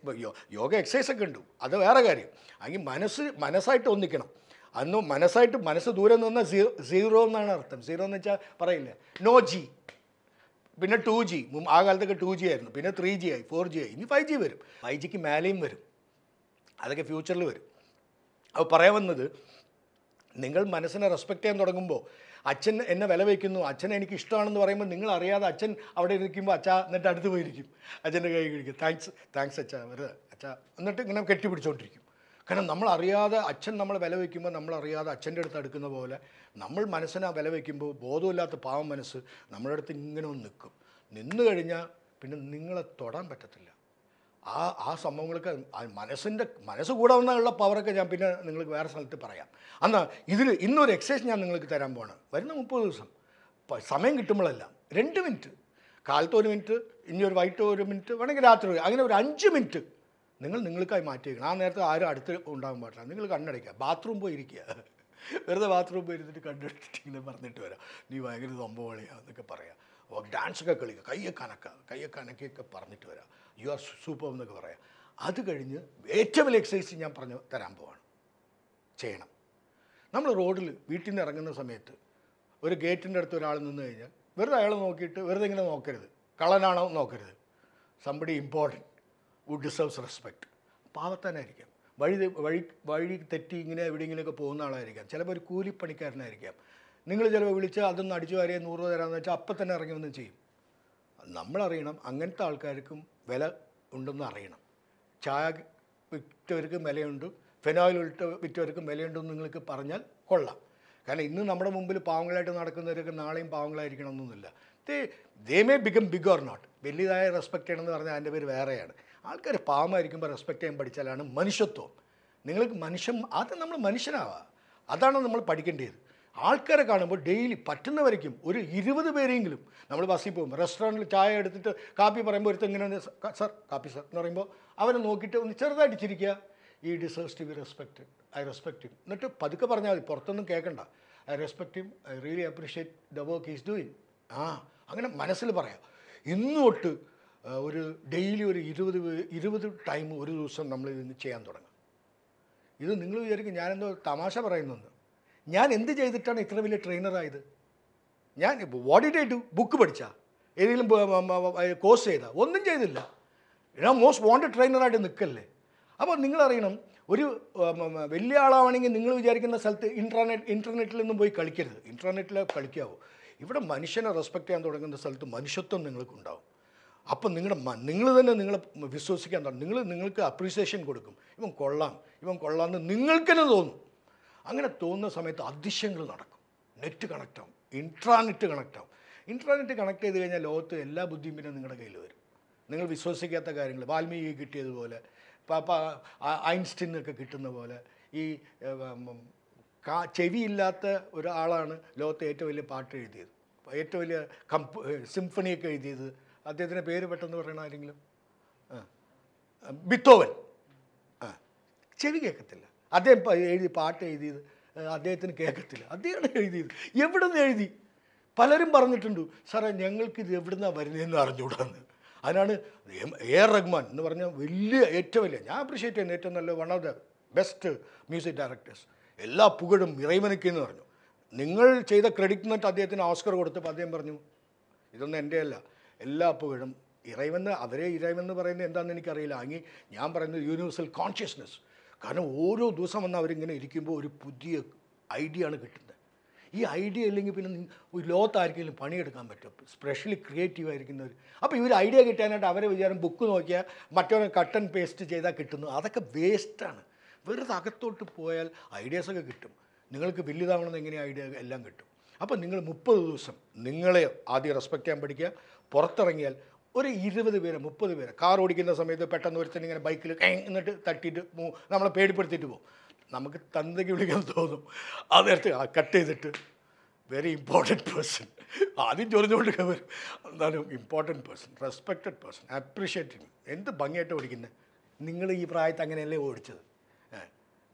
യോഗ എക്സസൈസ് ഒക്കെ ഉണ്ട്. അത് വേറെ കാര്യം. അല്ലെങ്കിൽ മനസ്സ് മനസ്സായിട്ട് ഒന്നിക്കണം. അന്ന് മനസ്സായിട്ട് മനസ്സ് ദൂരെ നിന്ന് സീറോ എന്നാണ് അർത്ഥം. സീറോ എന്ന് വെച്ചാൽ പറയില്ലേ? No G. പിന്നെ ടു ജി ആ കാലത്തൊക്കെ ടു ജി ആയിരുന്നു. പിന്നെ ത്രീ ജി ആയി ഫോർ ജി ആയി. ഇനി ഫൈവ് ജി വരും. ഫൈവ് ജിക്ക് മേലെയും വരും. അതൊക്കെ ഫ്യൂച്ചറിൽ വരും. അപ്പോൾ പറയാൻ വന്നത് നിങ്ങൾ മനസ്സിനെ റെസ്പെക്റ്റ് ചെയ്യാൻ തുടങ്ങുമ്പോൾ അച്ഛൻ എന്നെ വില വയ്ക്കുന്നു. അച്ഛൻ എനിക്ക് ഇഷ്ടമാണെന്ന് പറയുമ്പോൾ നിങ്ങൾ അറിയാതെ അച്ഛൻ അവിടെ ഇരിക്കുമ്പോൾ അച്ഛ എന്നിട്ട് അടുത്ത് പോയിരിക്കും. അച്ഛന്റെ കൈ കഴിക്കും താങ്ക്സ് താങ്ക്സ് അച്ഛ വെറുതെ അച്ഛ. എന്നിട്ട് ഇങ്ങനെ കെട്ടിപ്പിടിച്ചോണ്ടിരിക്കും. കാരണം നമ്മൾ അറിയാതെ അച്ഛൻ നമ്മൾ വില വയ്ക്കുമ്പോൾ നമ്മൾ അറിയാതെ അച്ഛന്റെ അടുത്ത് അടുക്കുന്ന പോലെ നമ്മൾ മനസ്സിനെ വില വയ്ക്കുമ്പോൾ ബോധമില്ലാത്ത പാവം മനസ്സ് നമ്മുടെ അടുത്ത് ഇങ്ങനെ ഒന്ന് നിൽക്കും നിന്ന് കഴിഞ്ഞാൽ പിന്നെ നിങ്ങളെ തൊടാൻ പറ്റത്തില്ല. ആ ആ സംഭവങ്ങളൊക്കെ മനസ്സിന്റെ മനസ്സ് കൂടെ വന്നുള്ള പവറൊക്കെ ഞാൻ പിന്നെ നിങ്ങൾക്ക് വേറെ സ്ഥലത്ത് പറയാം. എന്നാൽ ഇതിൽ ഇന്നൊരു എക്സസൈസ് ഞാൻ നിങ്ങൾക്ക് തരാൻ പോവാണ്. വരുന്ന മുപ്പത് ദിവസം. സമയം കിട്ടുമ്പോഴെല്ലാം രണ്ട് മിനിറ്റ് കാലത്ത് ഒരു മിനിറ്റ് ഇനി ഒരു വൈകിട്ട് ഒരു മിനിറ്റ് വേണമെങ്കിൽ രാത്രി അങ്ങനെ ഒരു അഞ്ച് മിനിറ്റ് നിങ്ങൾ നിങ്ങൾക്കായി മാറ്റി വയ്ക്കണം ആ നേരത്തെ ആരും അടുത്ത് ഉണ്ടാകാൻ പാടില്ല. നിങ്ങൾ കണ്ണടയ്ക്കുക. ബാത്റൂം പോയി ഇരിക്കുക വെറുതെ ബാത്റൂം പോയി ഇരുന്നിട്ട് കണ്ടെടുത്തിട്ട് ഇങ്ങനെ പറഞ്ഞിട്ട് വരാം. നീ ഭയങ്കര സംഭവളിയാ എന്നൊക്കെ പറയാം. ഡാൻസൊക്കെ കളിക്കുക കയ്യെ കനക്ക. കയ്യെ കനക്കൊക്കെ പറഞ്ഞിട്ട് വരാം. യു ആർ സൂപ്പർ എന്നൊക്കെ പറയാം. അത് കഴിഞ്ഞ് ഏറ്റവും വലിയ എക്സസൈസ് ഞാൻ പറഞ്ഞു തരാൻ പോവാണ്. ചെയ്യണം. നമ്മൾ റോഡിൽ വീട്ടിൽ നിന്ന് ഇറങ്ങുന്ന സമയത്ത് ഒരു ഗേറ്റിന്റെ അടുത്ത് ഒരാൾ നിന്ന് കഴിഞ്ഞാൽ വെറുതെ അയാൾ നോക്കിയിട്ട് വെറുതെ ഇങ്ങനെ നോക്കരുത്. കള്ളനാണോ നോക്കരുത്. Somebody important would deserves respect പാവത്താനായിരിക്കാം. വഴി വഴി വഴി തെറ്റി ഇങ്ങനെ എവിടെയെങ്കിലുമൊക്കെ പോകുന്ന ആളായിരിക്കാം. ചിലപ്പോൾ ഒരു കൂലിപ്പണിക്കാരനായിരിക്കാം. നിങ്ങൾ ചിലപ്പോൾ വിളിച്ച് അതൊന്ന് അടിച്ചു വരെ നൂറ് രൂപ തരാമെന്ന് വെച്ചാൽ അപ്പം തന്നെ ഇറങ്ങി വന്ന് ചെയ്യും. നമ്മളറിയണം അങ്ങനത്തെ ആൾക്കാർക്കും വില ഉണ്ടെന്ന് അറിയണം. ചായ വിറ്റവർക്കും വിലയുണ്ട് ഫെനോയിൽ ഉൾട്ട് വിറ്റവർക്കും വിലയുണ്ടെന്ന് നിങ്ങൾക്ക് പറഞ്ഞാൽ കൊള്ളാം. കാരണം ഇന്ന് നമ്മുടെ മുമ്പിൽ പാവങ്ങളായിട്ട് നടക്കുന്നവരൊക്കെ നാളെയും പാവങ്ങളായിരിക്കണം എന്നൊന്നുമില്ല. They they may become big or not വലിയതായ respect ചെയ്യണമെന്ന് പറഞ്ഞാൽ അതിന്റെ പേര് വേറെയാണ്. ആൾക്കാർ പാവമായിരിക്കുമ്പോൾ റെസ്പെക്റ്റ് ചെയ്യാൻ പഠിച്ചാലാണ് മനുഷ്യത്വം. നിങ്ങൾക്ക് മനുഷ്യൻ ആദ്യം നമ്മൾ മനുഷ്യനാവുക അതാണ് നമ്മൾ പഠിക്കേണ്ടത്. ആൾക്കാരെ കാണുമ്പോൾ ഡെയിലി പറ്റുന്നവരേക്കും ഒരു ഇരുപത് പേരെങ്കിലും നമ്മൾ ബസ്സിൽ പോകും. റെസ്റ്റോറന്റിൽ ചായ എടുത്തിട്ട് കാപ്പി പറയുമ്പോൾ ഒരുത്തൻ ഇങ്ങനെ സർ കാപ്പി സർ എന്ന് പറയുമ്പോൾ അവനെ നോക്കിയിട്ട് ഒന്ന് ചെറുതായിട്ട് ചിരിക്കുക. He deserves to be respected I respect him എന്നിട്ട് പതുക്കെ പറഞ്ഞാൽ മതി. പുറത്തൊന്നും കേൾക്കണ്ട I respect him I really appreciate the work is doing ആ അങ്ങനെ മനസ്സിൽ പറയാം. ഇന്നോട്ട് തൊട്ട് ഒരു ഡെയിലി ഒരു ഇരുപത് ഇരുപത് ടൈം ഒരു ദിവസം നമ്മൾ ഇതിന് ചെയ്യാൻ തുടങ്ങും. ഇത് നിങ്ങൾ വിചാരിക്കും ഞാനെന്തോ തമാശ പറയുന്നുണ്ട്. ഞാൻ എന്ത് ചെയ്തിട്ടാണ് ഇത്ര വലിയ ട്രെയിനറായത് ഞാൻ what did I do book പഠിച്ചാ. ഏതെങ്കിലും കോഴ്സ് ചെയ്താൽ ഒന്നും ചെയ്തില്ല. ഞാൻ മോസ്റ്റ് വോണ്ടഡ് ട്രെയിനറായിട്ട് നിൽക്കല്ലേ? അപ്പോൾ നിങ്ങളറിയണം ഒരു വലിയ ആളാവണമെങ്കിൽ നിങ്ങൾ വിചാരിക്കുന്ന സ്ഥലത്ത് ഇന്റർനെറ്റ് ഇന്റർനെറ്റിൽ നിന്നും പോയി കളിക്കരുത്. ഇന്റർനെറ്റിൽ കളിക്കാവോ. ഇവിടെ മനുഷ്യനെ റെസ്പെക്ട് ചെയ്യാൻ തുടങ്ങുന്ന സ്ഥലത്ത് മനുഷ്യത്വം നിങ്ങൾക്കുണ്ടാവും. അപ്പം നിങ്ങളുടെ നിങ്ങൾ തന്നെ നിങ്ങളെ വിശ്വസിക്കാൻ തുടങ്ങും. നിങ്ങൾ നിങ്ങൾക്ക് അപ്രീസിയേഷൻ കൊടുക്കും. ഇവൻ കൊള്ളാം ഇവൻ കൊള്ളാം എന്ന് നിങ്ങൾക്ക് തന്നെ തോന്നും. അങ്ങനെ തോന്നുന്ന സമയത്ത് അതിശയങ്ങൾ നടക്കും. നെറ്റ് കണക്റ്റ് ആവും. ഇൻട്രാനെറ്റ് കണക്റ്റ് ആവും. ഇൻട്രാനെറ്റ് കണക്ട് ചെയ്ത് കഴിഞ്ഞാൽ ലോകത്ത് എല്ലാ ബുദ്ധിയും പിന്നെ നിങ്ങളുടെ കയ്യിൽ വരും. നിങ്ങൾ വിശ്വസിക്കാത്ത കാര്യങ്ങൾ വാൽമീകി കിട്ടിയതുപോലെ ഐൻസ്റ്റീനൊക്കെ കിട്ടുന്ന പോലെ ഈ കാ ചെവിയില്ലാത്ത ഒരാളാണ് ലോകത്തെ ഏറ്റവും വലിയ പാട്ട് എഴുതിയത്. ഏറ്റവും വലിയ കമ്പ് സിംഫണിയൊക്കെ എഴുതിയത്. അദ്ദേഹത്തിന്റെ പേര് പെട്ടെന്ന് പറയണ ആരെങ്കിലും? ആ. ബിത്തോവൻ. ആ. ചെവി കേൾക്കത്തില്ല. അദ്ദേഹം എഴുതി പാട്ട് എഴുതിയത് അദ്ദേഹത്തിന് കേൾക്കത്തില്ല. അദ്ദേഹമാണ് എഴുതിയത്. എവിടെ നിന്ന് എഴുതി? പലരും പറഞ്ഞിട്ടുണ്ട് സാറേ ഞങ്ങൾക്ക് ഇത് എവിടെ നിന്നാണ് വരുന്നതെന്ന് അറിഞ്ഞുകൂടാന്ന്. അതിനാണ് എ ആർ റഹ്മാൻ എന്ന് പറഞ്ഞാൽ വലിയ ഏറ്റവും വലിയ ഞാൻ അപ്രീഷിയേറ്റ് ചെയ്യുന്ന ഏറ്റവും നല്ല one of the best music directors എല്ലാ പുകഴും ഇറൈമനക്കെന്ന് പറഞ്ഞു. നിങ്ങൾ ചെയ്ത ക്രെഡിറ്റ് എന്നിട്ട് അദ്ദേഹത്തിന് ഓസ്കർ കൊടുത്തപ്പോൾ അദ്ദേഹം പറഞ്ഞു ഇതൊന്നും എന്റെ അല്ല എല്ലാ അപ്പോഴും ഇറൈവെന്ന് അവരെ ഇറൈവെന്ന് പറയുന്നത് എന്താണെന്ന് എനിക്കറിയില്ല. അങ്ങി ഞാൻ പറയുന്നത് യൂണിവേഴ്സൽ കോൺഷ്യസ്നെസ് കാരണം ഓരോ ദിവസം വന്ന് അവരിങ്ങനെ ഇരിക്കുമ്പോൾ ഒരു പുതിയ ഐഡിയ ആണ് കിട്ടുന്നത്. ഈ ഐഡിയ ഇല്ലെങ്കിൽ പിന്നെ ഒരു ലോകത്താർക്കെങ്കിലും പണിയെടുക്കാൻ പറ്റും. സ്പെഷ്യലി ക്രിയേറ്റീവ് ആയിരിക്കുന്നവർ. അപ്പോൾ ഇവർ ഐഡിയ കിട്ടാനായിട്ട് അവരെ വിചാരം ബുക്ക് നോക്കിയാൽ മറ്റവരെ കട്ട് ആൻഡ് പേസ്റ്റ് ചെയ്താൽ കിട്ടുന്നു അതൊക്കെ വേസ്റ്റാണ് വെറുതെ അകത്തോട്ട് പോയാൽ ഐഡിയാസൊക്കെ കിട്ടും. നിങ്ങൾക്ക് വലുതാവണമെന്ന് എങ്ങനെ ഐഡിയ എല്ലാം കിട്ടും. അപ്പോൾ നിങ്ങൾ മുപ്പത് ദിവസം നിങ്ങളെ ആദ്യം റെസ്പെക്റ്റ് ചെയ്യാൻ പഠിക്കുക. പുറത്തിറങ്ങിയാൽ ഒരു ഇരുപത് പേര് മുപ്പത് പേര് കാർ ഓടിക്കുന്ന സമയത്ത് പെട്ടെന്ന് ഒരുത്തൻ ഇങ്ങനെ ബൈക്കിൽ എന്നിട്ട് തട്ടിയിട്ട് നമ്മളെ പേടിപ്പെടുത്തിയിട്ട് പോകും. നമുക്ക് തന്തയ്ക്ക് വിളിക്കാൻ തോന്നും. അതെടുത്ത് കട്ട് ചെയ്തിട്ട് വെരി ഇമ്പോർട്ടന്റ് പേഴ്സൺ ആദ്യം ചൊറിഞ്ഞുകൊണ്ട് വരും. എന്നാലും important person respected person appreciating എന്ത് ഭംഗിയായിട്ട് ഓടിക്കുന്നത്? നിങ്ങൾ ഈ പ്രായത്ത് അങ്ങനെയല്ലേ ഓടിച്ചത്.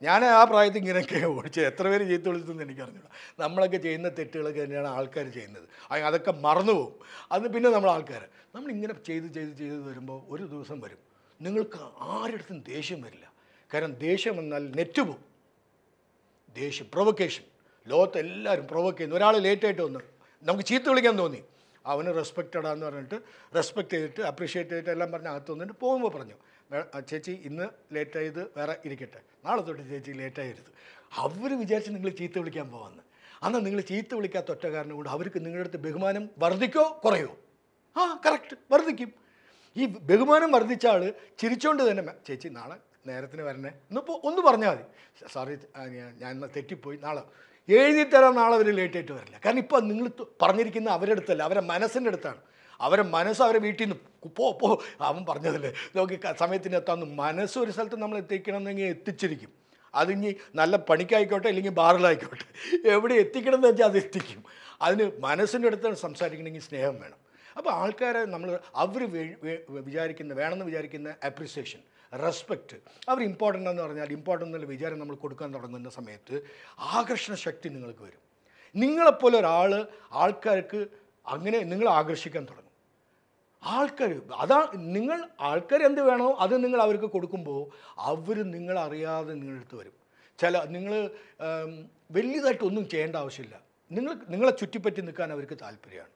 ഞാൻ ആ പ്രായത്തിൽ ഇങ്ങനെയൊക്കെ ഓടിച്ചത്. എത്ര പേര് ചെയ്ത് വിളിച്ചെന്ന് എനിക്കറിഞ്ഞൂടാ. നമ്മളൊക്കെ ചെയ്യുന്ന തെറ്റുകളൊക്കെ തന്നെയാണ് ആൾക്കാർ ചെയ്യുന്നത്. അതൊക്കെ മറന്നു പോകും. അത് പിന്നെ നമ്മൾ ആൾക്കാർ നമ്മളിങ്ങനെ ചെയ്ത് ചെയ്ത് ചെയ്ത് വരുമ്പോൾ ഒരു ദിവസം വരും. നിങ്ങൾക്ക് ആരുടെ ദേഷ്യം വരില്ല. കാരണം ദേഷ്യം വന്നാൽ നെറ്റ് പോകും ദേഷ്യം പ്രൊവക്കേഷൻ ലോകത്ത് എല്ലാവരും പ്രൊവോക്ക് ചെയ്യുന്നു. ഒരാൾ ലേറ്റായിട്ട് വന്നു നമുക്ക് ചീത്ത വിളിക്കാൻ തോന്നി. അവന് റെസ്പെക്റ്റഡാന്ന് പറഞ്ഞിട്ട് റെസ്പെക്റ്റ് ചെയ്തിട്ട് അപ്രീഷിയേറ്റ് ചെയ്തിട്ട് എല്ലാം പറഞ്ഞ് അകത്ത് വന്നിട്ട് പോകുമ്പോൾ പറഞ്ഞു. "വേ- ആ ചേച്ചി ഇന്ന് ലേറ്റായത് വേറെ ഇരിക്കട്ടെ. നാളെ തൊട്ട് ചേച്ചി ലേറ്റായിരുത് അവർ വിചാരിച്ച് നിങ്ങൾ ചീത്ത വിളിക്കാൻ പോകാമെന്ന് അന്ന് നിങ്ങൾ ചീത്ത വിളിക്കാത്ത ഒറ്റ കാരണം കൊണ്ട് അവർക്ക് നിങ്ങളുടെ അടുത്ത് ബഹുമാനം വർദ്ധിക്കോ കുറയോ? ആ കറക്റ്റ് വർദ്ധിക്കും ഈ ബഹുമാനം വർദ്ധിച്ച ആൾ ചിരിച്ചോണ്ട് തന്നെ ചേച്ചി നാളെ നേരത്തിന് വരണേ. എന്നിപ്പോൾ ഒന്ന് പറഞ്ഞാൽ മതി. സാറി ഞാൻ തെറ്റിപ്പോയി. നാളെ എഴുതി തരാൻ നാളെ അവർ ലേറ്റായിട്ട് വരില്ല. കാരണം ഇപ്പോൾ നിങ്ങൾ പറഞ്ഞിരിക്കുന്ന അവരുടെ അടുത്തല്ല അവരുടെ മനസ്സിന്റെ അടുത്താണ്. അവരെ മനസ്സ് അവരെ വീട്ടിൽ നിന്ന് പോ പോ. അവൻ പറഞ്ഞതല്ലേ? നോക്കി സമയത്തിന് എത്താമെന്ന് മനസ്സ് ഒരു സ്ഥലത്ത് നമ്മൾ എത്തിക്കണമെന്നെങ്കിൽ എത്തിച്ചിരിക്കും. അതിനി നല്ല പണിക്കായിക്കോട്ടെ അല്ലെങ്കിൽ ബാറിലായിക്കോട്ടെ. എവിടെ എത്തിക്കണം എന്ന് വെച്ചാൽ അത് എത്തിക്കും. അതിന് മനസ്സിന്റെ അടുത്താണ് സംസാരിക്കണമെങ്കിൽ സ്നേഹം വേണം. അപ്പോൾ ആൾക്കാരെ നമ്മൾ അവർ വിചാരിക്കുന്ന വേണമെന്ന് വിചാരിക്കുന്ന അപ്രിസിയേഷൻ റെസ്പെക്റ്റ് അവർ ഇമ്പോർട്ടന്റ് എന്ന് പറഞ്ഞാൽ ഇമ്പോർട്ടന്റ് എന്നുള്ള വിചാരം നമ്മൾ കൊടുക്കാൻ തുടങ്ങുന്ന സമയത്ത് ആകർഷണ ശക്തി നിങ്ങൾക്ക് വരും. നിങ്ങളെപ്പോലെ ഒരാൾ ആൾക്കാർക്ക് അങ്ങനെ നിങ്ങളെ ആകർഷിക്കാൻ തുടങ്ങും. ആൾക്കാർ അതാ നിങ്ങൾ ആൾക്കാർ എന്ത് വേണോ അത് നിങ്ങൾ അവർക്ക് കൊടുക്കുമ്പോൾ അവർ നിങ്ങളറിയാതെ നിങ്ങളുടെ അടുത്ത് വരും. ചില നിങ്ങൾ വലിയതായിട്ടൊന്നും ചെയ്യേണ്ട ആവശ്യമില്ല. നിങ്ങൾ നിങ്ങളെ ചുറ്റിപ്പറ്റി നിൽക്കാൻ അവർക്ക് താല്പര്യമാണ്.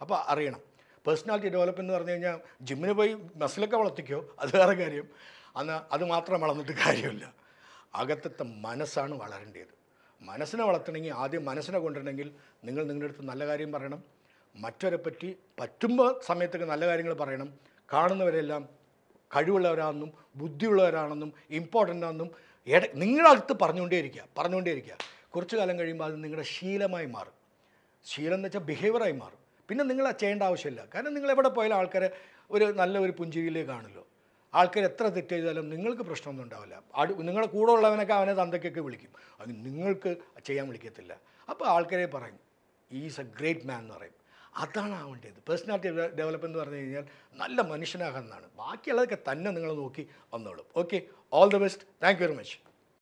അപ്പോൾ അറിയണം. പേഴ്സണാലിറ്റി ഡെവലപ്പ് എന്ന് പറഞ്ഞു കഴിഞ്ഞാൽ ജിമ്മിന് പോയി മസിലൊക്കെ വളർത്തിക്കോ അത് വേറെ കാര്യം. അന്ന് അത് മാത്രം വളർന്നിട്ട് കാര്യമില്ല. അകത്തത്തെ മനസ്സാണ് വളരേണ്ടത്. മനസ്സിനെ വളർത്തണമെങ്കിൽ ആദ്യം മനസ്സിനെ കൊണ്ടുവരണമെങ്കിൽ നിങ്ങൾ നിങ്ങളുടെ അടുത്ത് നല്ല കാര്യം പറയണം. മറ്റവരെ പറ്റി പറ്റുമ്പോൾ സമയത്തൊക്കെ നല്ല കാര്യങ്ങൾ പറയണം. കാണുന്നവരെല്ലാം കഴിവുള്ളവരാണെന്നും ബുദ്ധിയുള്ളവരാണെന്നും ഇമ്പോർട്ടന്റ് ആണെന്നും ഇട നിങ്ങളടുത്ത് പറഞ്ഞുകൊണ്ടേയിരിക്കുക പറഞ്ഞുകൊണ്ടേയിരിക്കുക. കുറച്ച് കാലം കഴിയുമ്പോൾ അത് നിങ്ങളുടെ ശീലമായി മാറും. ശീലം എന്ന് വെച്ചാൽ ബിഹേവിയറായി മാറും. പിന്നെ നിങ്ങൾ ചെയ്യേണ്ട ആവശ്യമില്ല. കാരണം നിങ്ങൾ എവിടെ പോയാലും ആൾക്കാരെ ഒരു നല്ല ഒരു പുഞ്ചിരിയിലേ കാണുമല്ലോ ആൾക്കാർ എത്ര തെറ്റ് ചെയ്താലും നിങ്ങൾക്ക് പ്രശ്നമൊന്നും ഉണ്ടാവില്ല. അടു നിങ്ങളുടെ കൂടെ ഉള്ളവനൊക്കെ അവനെ തന്തയ്ക്കൊക്കെ വിളിക്കും. അത് നിങ്ങൾക്ക് ചെയ്യാൻ വിളിക്കത്തില്ല. അപ്പോൾ ആൾക്കാരെ പറയും ഈസ് എ ഗ്രേറ്റ് മാൻ എന്ന് പറയും. അതാണ് ആവേണ്ടത് പേഴ്സണാലിറ്റി ഡെവലപ്പ് എന്ന് പറഞ്ഞു കഴിഞ്ഞാൽ നല്ല മനുഷ്യനാകുന്നതാണ് ബാക്കിയുള്ളതൊക്കെ തന്നെ നിങ്ങൾ നോക്കി വന്നോളും. Okay all the best thank very much